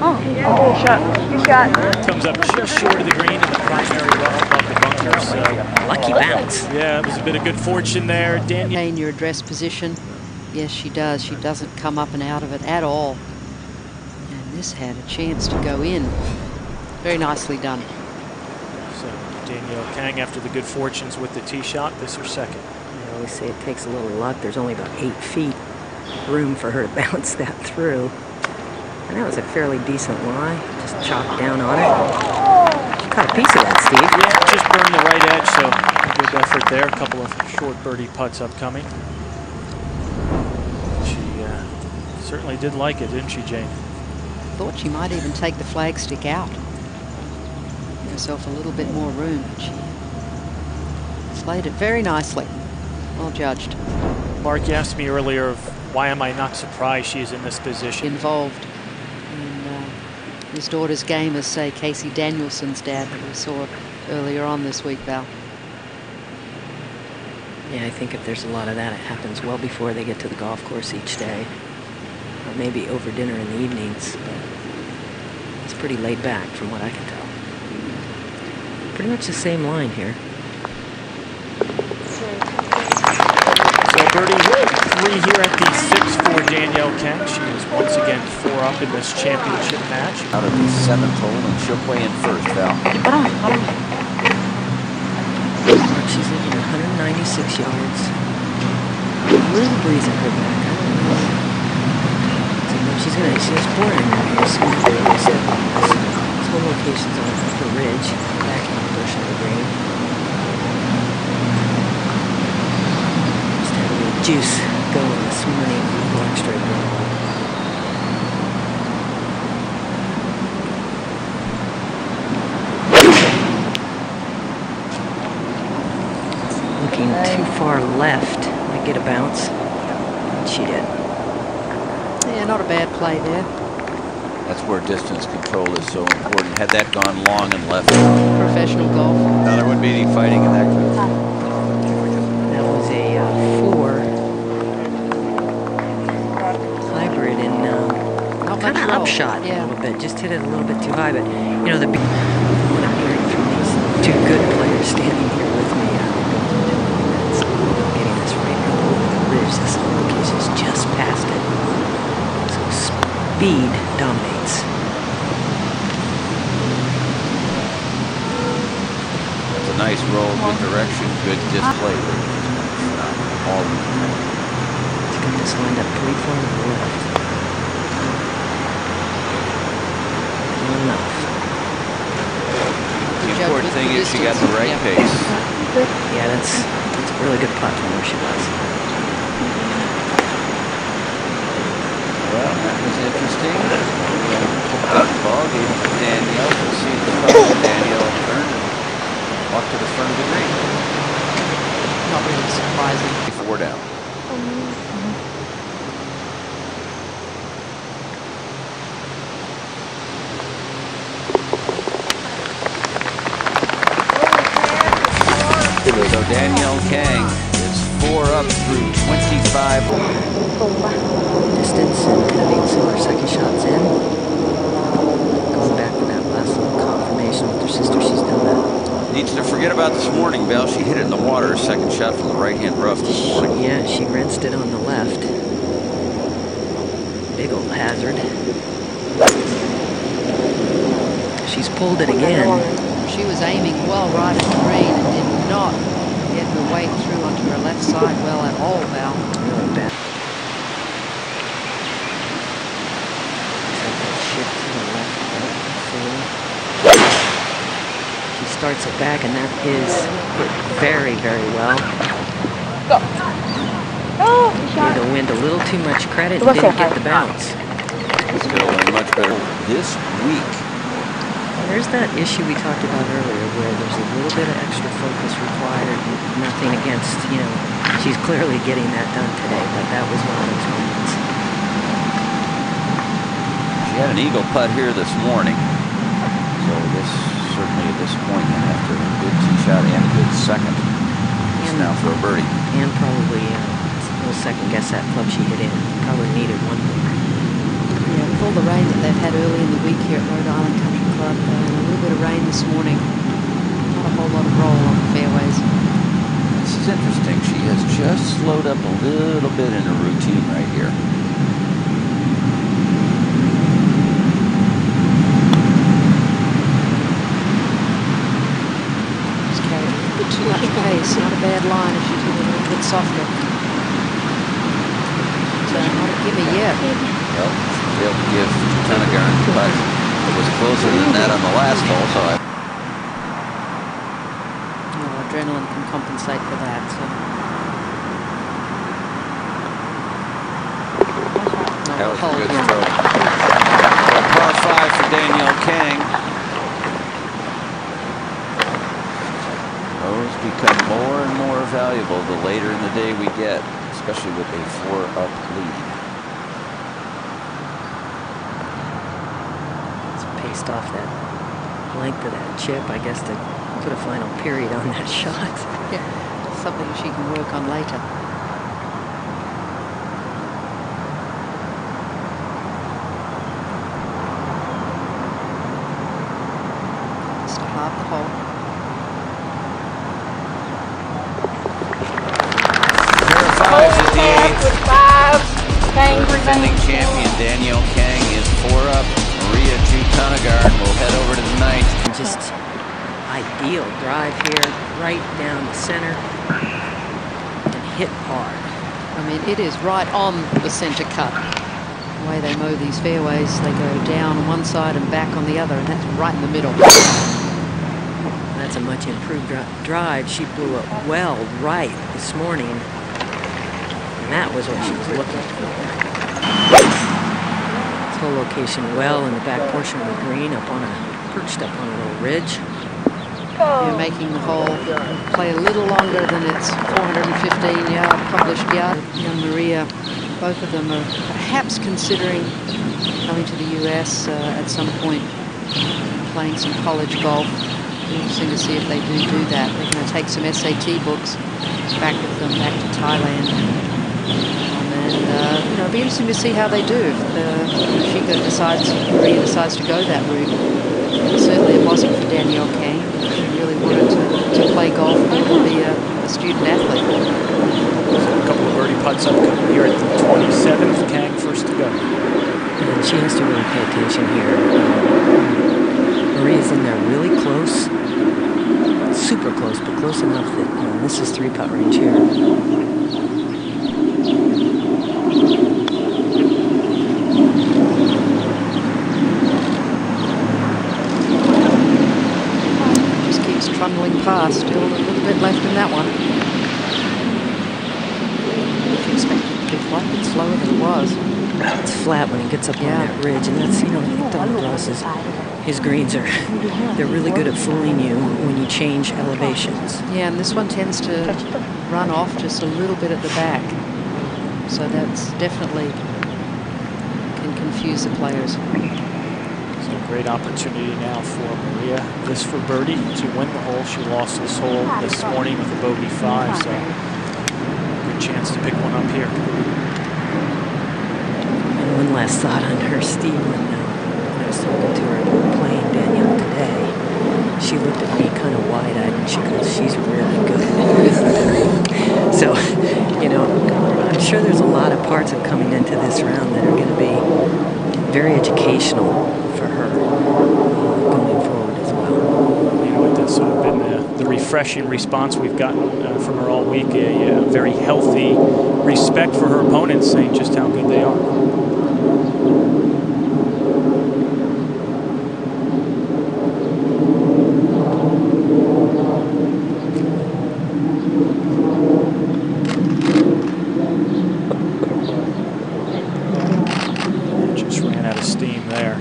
Oh, oh, shot. Good shot. Comes up just short of the green in the primary well above the bunker. So Lucky bounce. yeah, it was a bit of good fortune there. Danielle. Maintain your address position. Yes, she does. She doesn't come up and out of it at all. And this had a chance to go in. Very nicely done. So Danielle Kang, after the good fortunes with the tee shot, this her second. I always say it takes a little luck. There's only about eight feet room for her to *laughs* bounce that through. And that was a fairly decent lie. Just chopped down on it. She caught a piece of that, Steve. Yeah, just burned the right edge, so good effort there. A couple of short birdie putts upcoming. She uh, certainly did like it, didn't she, Jane? Thought she might even take the flagstick out. Give herself a little bit more room. But she slayed it very nicely. Well judged. Mark, you asked me earlier of why am I not surprised she's in this position? Involved in uh, his daughter's game, as say Casey Danielson's dad that we saw earlier on this week, Val. Yeah, I think if there's a lot of that, it happens well before they get to the golf course each day. Or maybe over dinner in the evenings, but it's pretty laid back from what I can tell. Pretty much the same line here. So birdie three here at the six for Danielle Kang. She is once again four up in this championship match. Out of the seventh hole, and she'll play in first, Val. She's looking at 196 yards. A little breeze in her back. I don't know. So what she's gonna, she has four in there. She's gonna do this. This whole location's on upper ridge, back in the portion of the green. Just had a little juice going this morning. Going straight roll. Looking too far left. Might get a bounce. She did. Yeah, not a bad play there. That's where distance control is so important. Had that gone long and left, Professional golf. now there wouldn't be any fighting in that. That kind of upshot Yeah. a little bit. Just hit it a little bit too high. But you know the big- what I'm hearing from these two good players standing here with me. Uh, that's getting this right here over the ridge. This location's just past it. So speed dominates. It's a nice roll, good direction, good display. all. She's got this lined up far to the left. Not enough. The important thing is she got the right pace. Yeah, that's, that's a really good putt from where she was. Well, that was interesting. Ball gave it to Danielle. We'll see if the putt Danielle turned and walked to the front of the green. Not really surprising. Four down. Oh, So Danielle Kang is four up through 25. Distance and cutting some of her second shots in. Going back to that last little confirmation with her sister, she's done that. Needs to forget about this morning, Val. She hit it in the water. Her second shot from the right-hand rough this morning. Yeah, she rinsed it on the left. Big old hazard. She's pulled it again. She was aiming well right at the green and did not get her way through onto her left side well at all, Val. Really bad. Shift to the left, right. She starts it back, and that is very, very well. Gave the wind a little too much credit and didn't get the bounce. It's going to win much better this week. There's that issue we talked about earlier where there's a little bit of extra focus required. Nothing against, you know, she's clearly getting that done today, but that was one of those moments. She had an eagle putt here this morning. So this certainly at this point, and after a good tee shot and a good second, it's now for a birdie. And probably uh, will second guess that club she hit in. Probably needed one more. Yeah, with all the rain that they've had early in the week here at Rhode Island Country Club, uh, a little bit of rain this morning, not a whole lot of roll on the fairways. This is interesting. She has just slowed up a little bit in her routine right here. She's carried a bit too much pace. Not a bad line if she did it a little bit softer. So not a gimme yet. Well, they'll give Tunagarn, but it was closer than that on the last hole, so I You adrenaline can compensate for that. So. That was a good here. stroke. Well, par five for Danielle Kang. Those become more and more valuable the later in the day we get, especially with a four-up lead. Off that length of that chip, I guess, to put a final period on that *laughs* shot. Yeah, something she can work on later. Right down the center, and hit hard. I mean, it is right on the centre cut. The way they mow these fairways, they go down one side and back on the other, and that's right in the middle. That's a much improved dri- drive. She blew it well right this morning, and that was what she was looking for. Full location well in the back portion of the green, up on a perched up on a little ridge. You're making the hole play a little longer than its 415 yard published yard. Young Moriya, both of them are perhaps considering coming to the U.S. Uh, at some point, playing some college golf. Interesting to see if they do do that. They're going to take some SAT books back with them back to Thailand. And uh, you know, it'll be interesting to see how they do if uh, Shika decides, Moriya decides to go that route. Certainly it wasn't for Danielle Kang. She really wanted to, to play golf and be a, a student athlete. A couple of birdie putts upcoming here at the 27th. Kang first to go. And she has to really pay attention here. Um, Moriya's in there really close. Super close, but close enough that you know, this is three putt range here. Past. Still a little bit left in that one. If you expect it to be quite a bit slower than it was. It's flat when he gets up Yeah. on that ridge, and that's, you know, I think Don Ross's, his greens are, they're really good at fooling you when you change elevations. Yeah, and this one tends to run off just a little bit at the back. So that's definitely can confuse the players. Great opportunity now for Moriya. This for birdie to win the hole. She lost this hole this morning with a bogey five, so good chance to pick one up here. And one last thought on her, Steve, when, uh, I was talking to her about playing Danielle today, she looked at me kind of wide-eyed and she goes, she's really good. *laughs* so, you know, I'm sure there's a lot of parts of coming into this round that are going to be very educational uh, forward as well. You know, that's sort of been the, the refreshing response we've gotten uh, from her all week. A, uh very healthy respect for her opponents, saying just how good they are. Just ran out of steam there.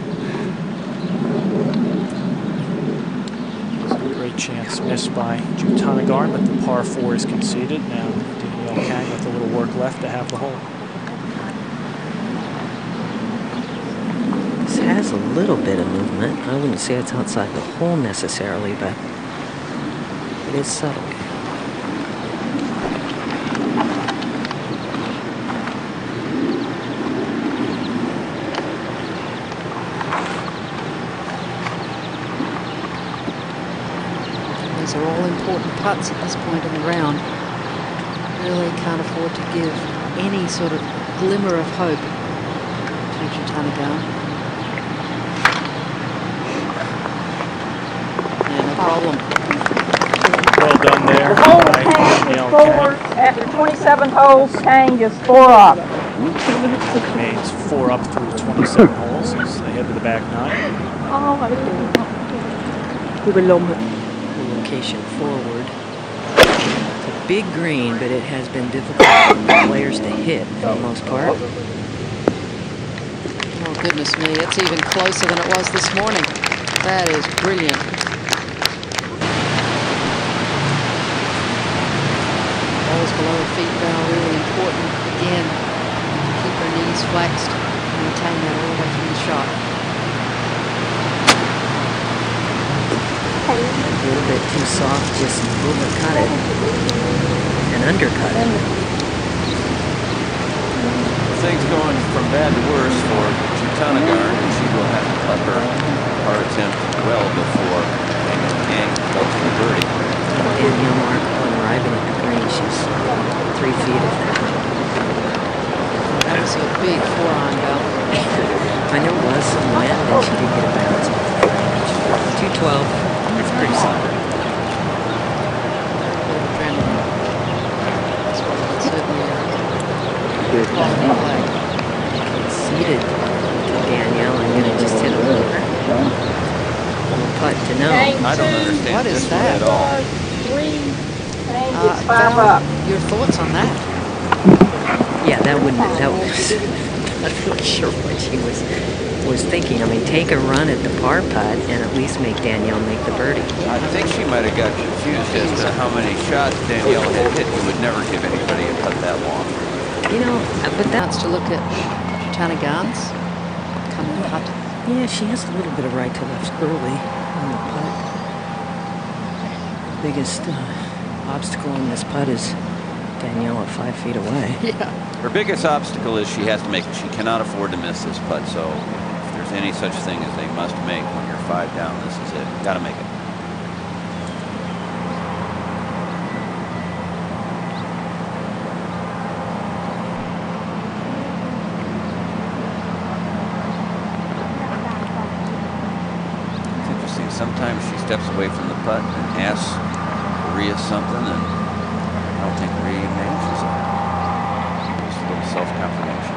Great chance missed by Jutanugarn, but the par four is conceded. Now Danielle Kang with a little work left to have the hole. This has a little bit of movement. I wouldn't it's the hole necessarily, but it is subtle. These are all important putts at this point in the round. Really can't afford to give any sort of glimmer of hope to Jutanugarn. Yeah, no problem. Well done there The hole by Kang is four. After 27 holes, Kang is four up. Remains four up through 27 holes as they head to the back nine. Oh, location forward. It's a big green, but it has been difficult for the players to hit for the most part. Oh, goodness me, it's even closer than it was this morning. That is brilliant. Balls below her feet now really important. Again, keep her knees flexed and retain that all the way through the shot. A little bit too soft, just overcut it and undercut it. Things going from bad to worse for Jutanugarn, and she will have to cut her par attempt well before Kang goes to the birdie. Danielle Mark on arriving at the green, she's three feet of that. That was a big four iron Val. I know it was some wind, and she did get a bounce off the edge. 212. It's pretty solid. Bit of adrenaline. That's what it's certainly a quality play. Conceded to Danielle. I'm going to just hit a little, putt to know. I don't understand What is that? at all. Three. Kang Uh, Val, up. your thoughts on that? Yeah, that wouldn't. That was. *laughs* I'm not sure what she was was thinking. I mean, take a run at the par putt and at least make Danielle make the birdie. I think she might have got confused as to how many shots Danielle had hit. You would never give anybody a putt that long. You know, uh, but That's that's to look at Jutanugarn's coming putt. yeah. She has a little bit of right to left early on the putt. Biggest uh, obstacle in this putt is Danielle at five feet away. Yeah. Her biggest obstacle is she has to make. She cannot afford to miss this putt. So if there's any such thing as they must make when you're five down, this is it. Got to make it. It's interesting. Sometimes she steps away from the putt and asks Moriya something, and I don't think Moriya even answers it. Just a little self-confirmation.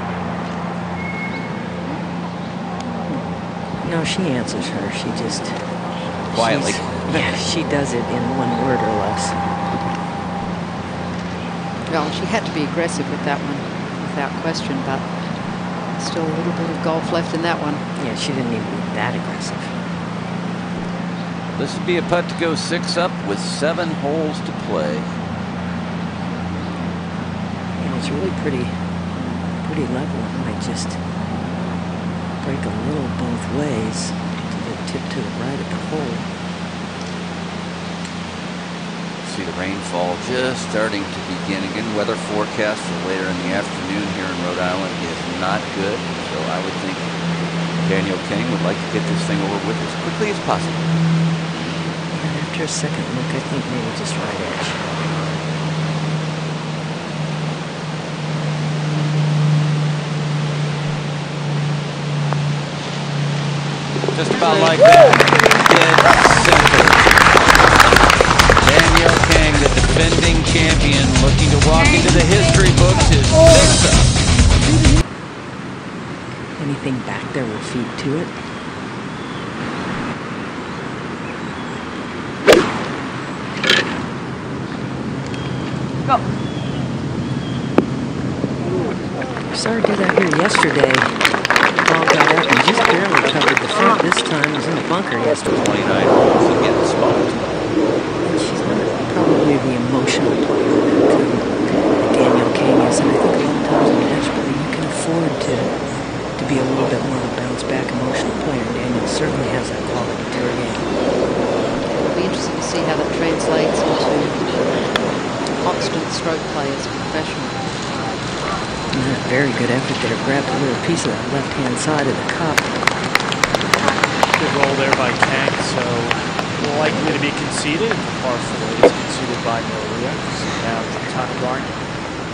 No, she answers her. She just Quietly. Yeah, she does it in one word or less. Well, she had to be aggressive with that one, without question, but still a little bit of golf left in that one. Yeah, she didn't even be that aggressive. This would be a putt to go six up with seven holes to play. And it's really pretty, pretty level. It might just break a little both ways to the tip to the right of the hole. See the rainfall just starting to begin again. Weather forecast for later in the afternoon here in Rhode Island is not good. So I would think Danielle Kang would like to get this thing over with as quickly as possible. And after a second look, I think maybe just right edge. Just about like that. Dead center. Danielle Kang, the defending champion, looking to walk into the history books is six up. Anything back there will feed to it. Go. Saw her do that here yesterday. Ball got up and just barely covered the front. This time was in the bunker yesterday. 29 holes and getting smoked. And she's not probably the emotional player that uh, Danielle Kang is. And I think a lot of times in match play you can afford to to be a little bit more of a bounce back emotional player. Danielle certainly has that quality to her game. It'll be interesting to see how that translates into constant stroke play as a professional. And a very good effort there. Grabbed a little piece of that left-hand side of the cup. Good roll there by Kang, so conceded. The par four is conceded by Moriya. Now Tana Garn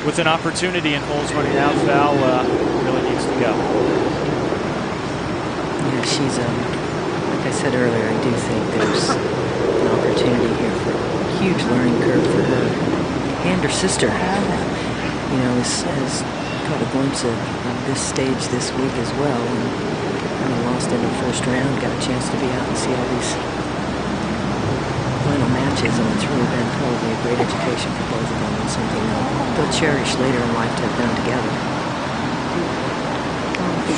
with an opportunity and holes running out. Val uh, really needs to go. Yeah, she's, um, like I said earlier, I do think there's an opportunity here for a huge learning curve for her and her sister. You know, has, has caught a glimpse of, of this stage this week as well. And kind of lost in the first round, got a chance to be out and see all these final matches, and it's really been probably a great education for both of them and something they'll, they'll cherish later in life to have done together.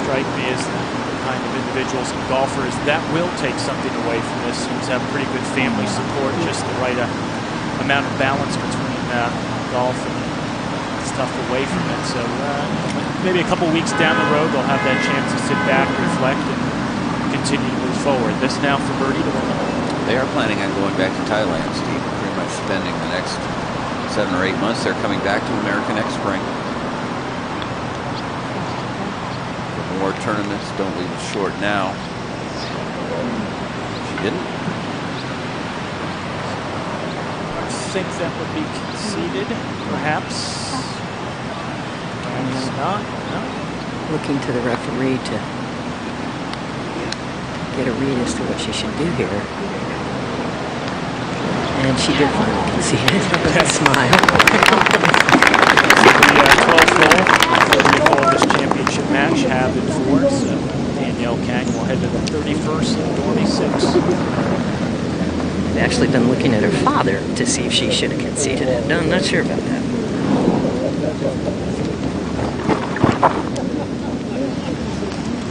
Strike me as the kind of individuals and golfers that will take something away from this. Seems to have pretty good family support, just the right uh, amount of balance between uh, golf and stuff away from it. So uh, maybe a couple weeks down the road, they'll have that chance to sit back, reflect, and continue to move forward. This now for Birdie to win. They are planning on going back to Thailand, Steve. Pretty much spending the next seven or eight months. They're coming back to America next spring. For more tournaments, don't leave it short now. She didn't. I think that would be conceded, perhaps. Perhaps not. No. Looking to the referee to get a read as to what she should do here. And she did finally concede it *laughs* with a smile. The uh, 12th hole, the hole of this championship match, have it for. So Danielle Kang will head to the 31st and Dormy 6. I've actually been looking at her father to see if she should have conceded it. No, I'm not sure about that.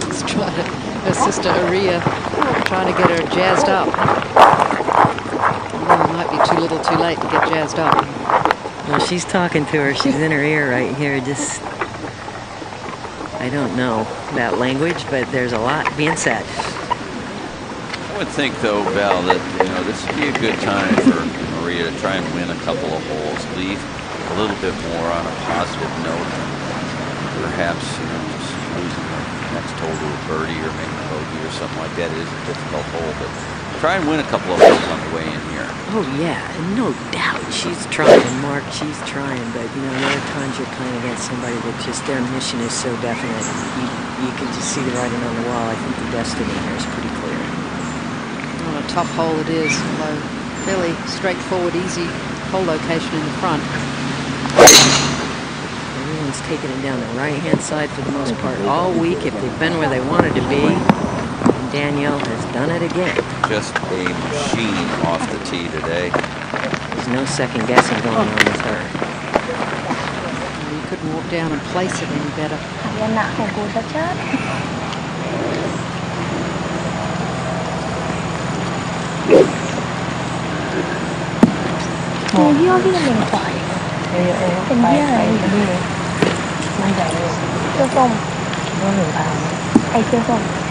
Let's try to, her sister Ariya trying to get her jazzed up. Although it might be too little too late to get jazzed up. Well, she's talking to her. She's in her ear right here. Just, I don't know that language, but there's a lot being said. I would think, though, Val, that you know this would be a good time for Moriya to try and win a couple of holes, leave a little bit more on a positive note. Perhaps you know just losing the next hole to a birdie or maybe a or something like that It is a difficult hole, but try and win a couple of holes on the way in here. Oh yeah, no doubt. She's trying, Mark. She's trying, but you know, a lot of times you're playing against somebody that just their mission is so definite. You you can just see the writing on the wall. I think the destiny here is pretty clear. On a tough hole it is, although fairly straightforward, easy hole location in the front. Everyone's taking it down the right-hand side for the most part all week if they've been where they wanted to be. And Danielle has done it again. just a machine off the tee today. There's no second guessing going on with her. You couldn't walk down and place it any better. Em nặng của cô rất chết. Cô vô cái điện thoại. Em biết rồi. Chưa xong. Hay chưa xong.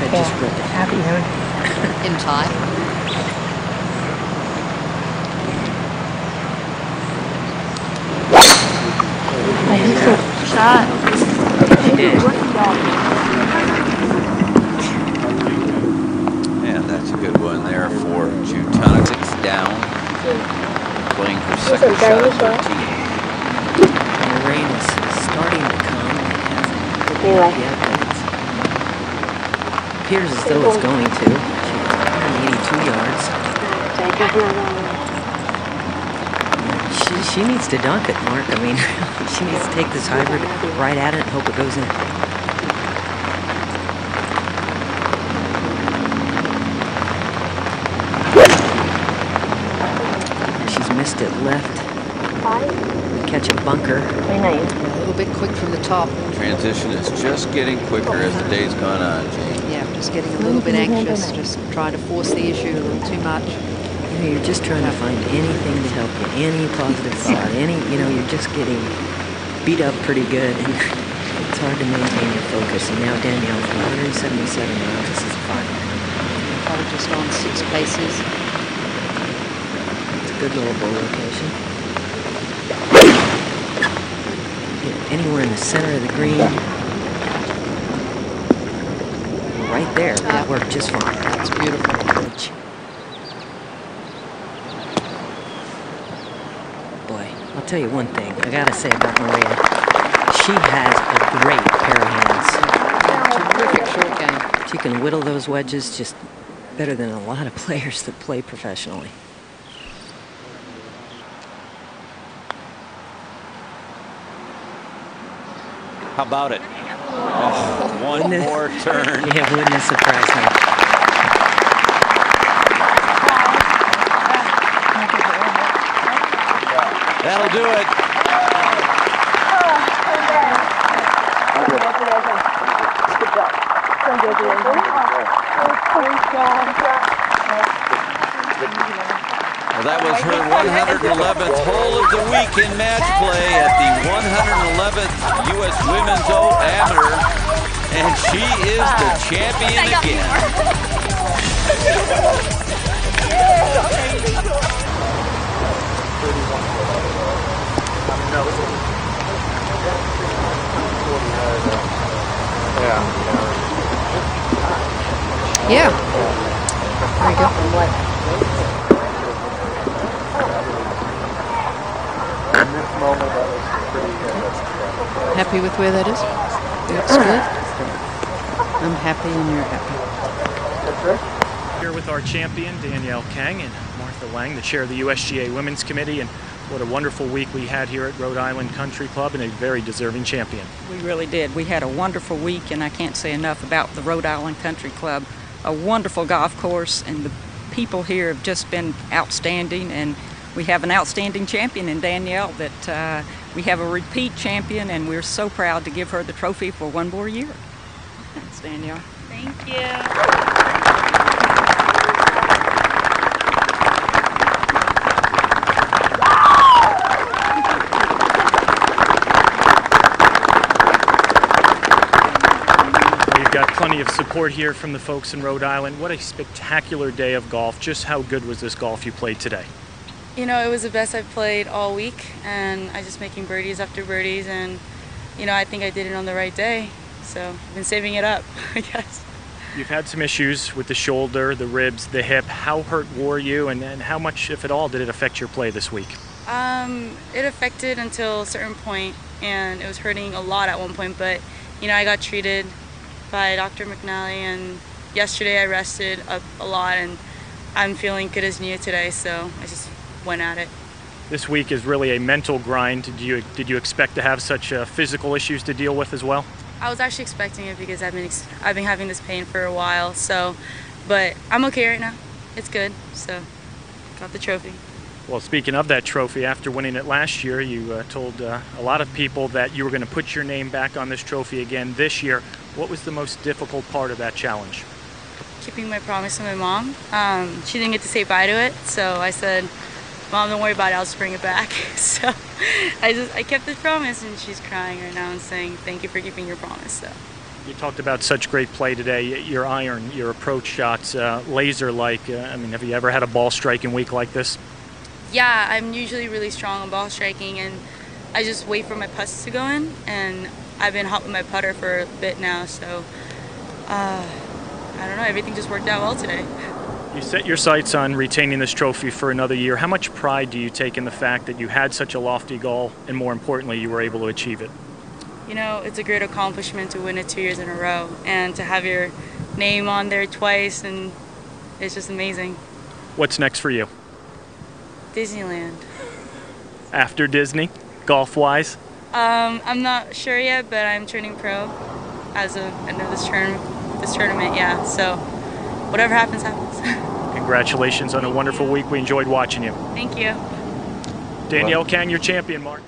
She said just rip it. Happy thôi. In time. Shot. She did. And that's a good one there for Jutanugarn. Six down. Playing her second shot of 13. The rain is starting to come. It hasn't yet, but it's- appears as though it's going to. She's 182 yards. She, she needs to dunk it, Mark. I mean, *laughs* she needs to take this hybrid right at it and hope it goes in. She's missed it left. Catch a bunker. A little bit quick from the top. Transition is just getting quicker as the day's gone on, Jane. Just getting a little bit anxious, just trying to force the issue a little too much. You know, you're just trying to find anything to help you, any positive *laughs* thought, any, you know, you're just getting beat up pretty good, and *laughs* it's hard to maintain your focus. And now Danielle, from 177 miles, this is fun. Probably just on six paces. It's a good little bowl location. Get anywhere in the center of the green. Right there, that worked just fine. That's beautiful. Boy, I'll tell you one thing. I gotta say about Moriya. She has a great pair of hands. Terrific short game. She can whittle those wedges just better than a lot of players that play professionally. How about it? Oh, one Wouldn't it- more *laughs* turn. Yeah, wouldn't it surprise me? That'll do it. Well, that was her 111th hole of the week in match play at the 111th U.S. Women's O Amateur, and she is the champion again. Yeah. Yeah. There you go. Happy with where that is? Looks good. I'm happy and you're happy. Here with our champion, Danielle Kang, and Martha Lang, the chair of the USGA Women's Committee. And what a wonderful week we had here at Rhode Island Country Club and a very deserving champion. We really did. We had a wonderful week, and I can't say enough about the Rhode Island Country Club. A wonderful golf course, and the people here have just been outstanding. And we have an outstanding champion in Danielle that uh, we have a repeat champion, and we're so proud to give her the trophy for one more year. Thanks, Danielle. Thank you. We've got plenty of support here from the folks in Rhode Island. What a spectacular day of golf. Just how good was this golf you played today? You know, it was the best I've played all week, and I just making birdies after birdies, and you know, I think I did it on the right day. So I've been saving it up, *laughs* I guess. You've had some issues with the shoulder, the ribs, the hip. How hurt were you, and, and how much, if at all, did it affect your play this week? Um, it affected until a certain point, and it was hurting a lot at one point. But you know, I got treated by Dr. McNally, and yesterday I rested up a lot, and I'm feeling good as new today. So I just went at it. This week is really a mental grind. Did you did you expect to have such uh, physical issues to deal with as well? I was actually expecting it because I've been ex- I've been having this pain for a while. So, but I'm okay right now. It's good. So, got the trophy. Well, speaking of that trophy, after winning it last year, you uh, told uh, a lot of people that you were going to put your name back on this trophy again this year. What was the most difficult part of that challenge? Keeping my promise to my mom. Um, she didn't get to say bye to it, so I said, "Mom, don't worry about it. I'll just bring it back." *laughs* so, I just I kept the promise, and she's crying right now and saying, "Thank you for keeping your promise." So. You talked about such great play today. Your iron, your approach shots, uh, laser-like. Uh, I mean, have you ever had a ball striking week like this? Yeah, I'm usually really strong on ball striking, and I just wait for my putts to go in. And I've been hot with my putter for a bit now, so uh, I don't know. Everything just worked out well today. You set your sights on retaining this trophy for another year. How much pride do you take in the fact that you had such a lofty goal, and more importantly, you were able to achieve it? You know, it's a great accomplishment to win it two years in a row, and to have your name on there twice, and it's just amazing. What's next for you? Disneyland. After Disney, golf-wise? Um, I'm not sure yet, but I'm turning pro as of end of this term, this tournament. Yeah, so whatever happens, happens. *laughs* Congratulations on a wonderful week. We enjoyed watching you. Thank you. Danielle Kang, your champion, Mark.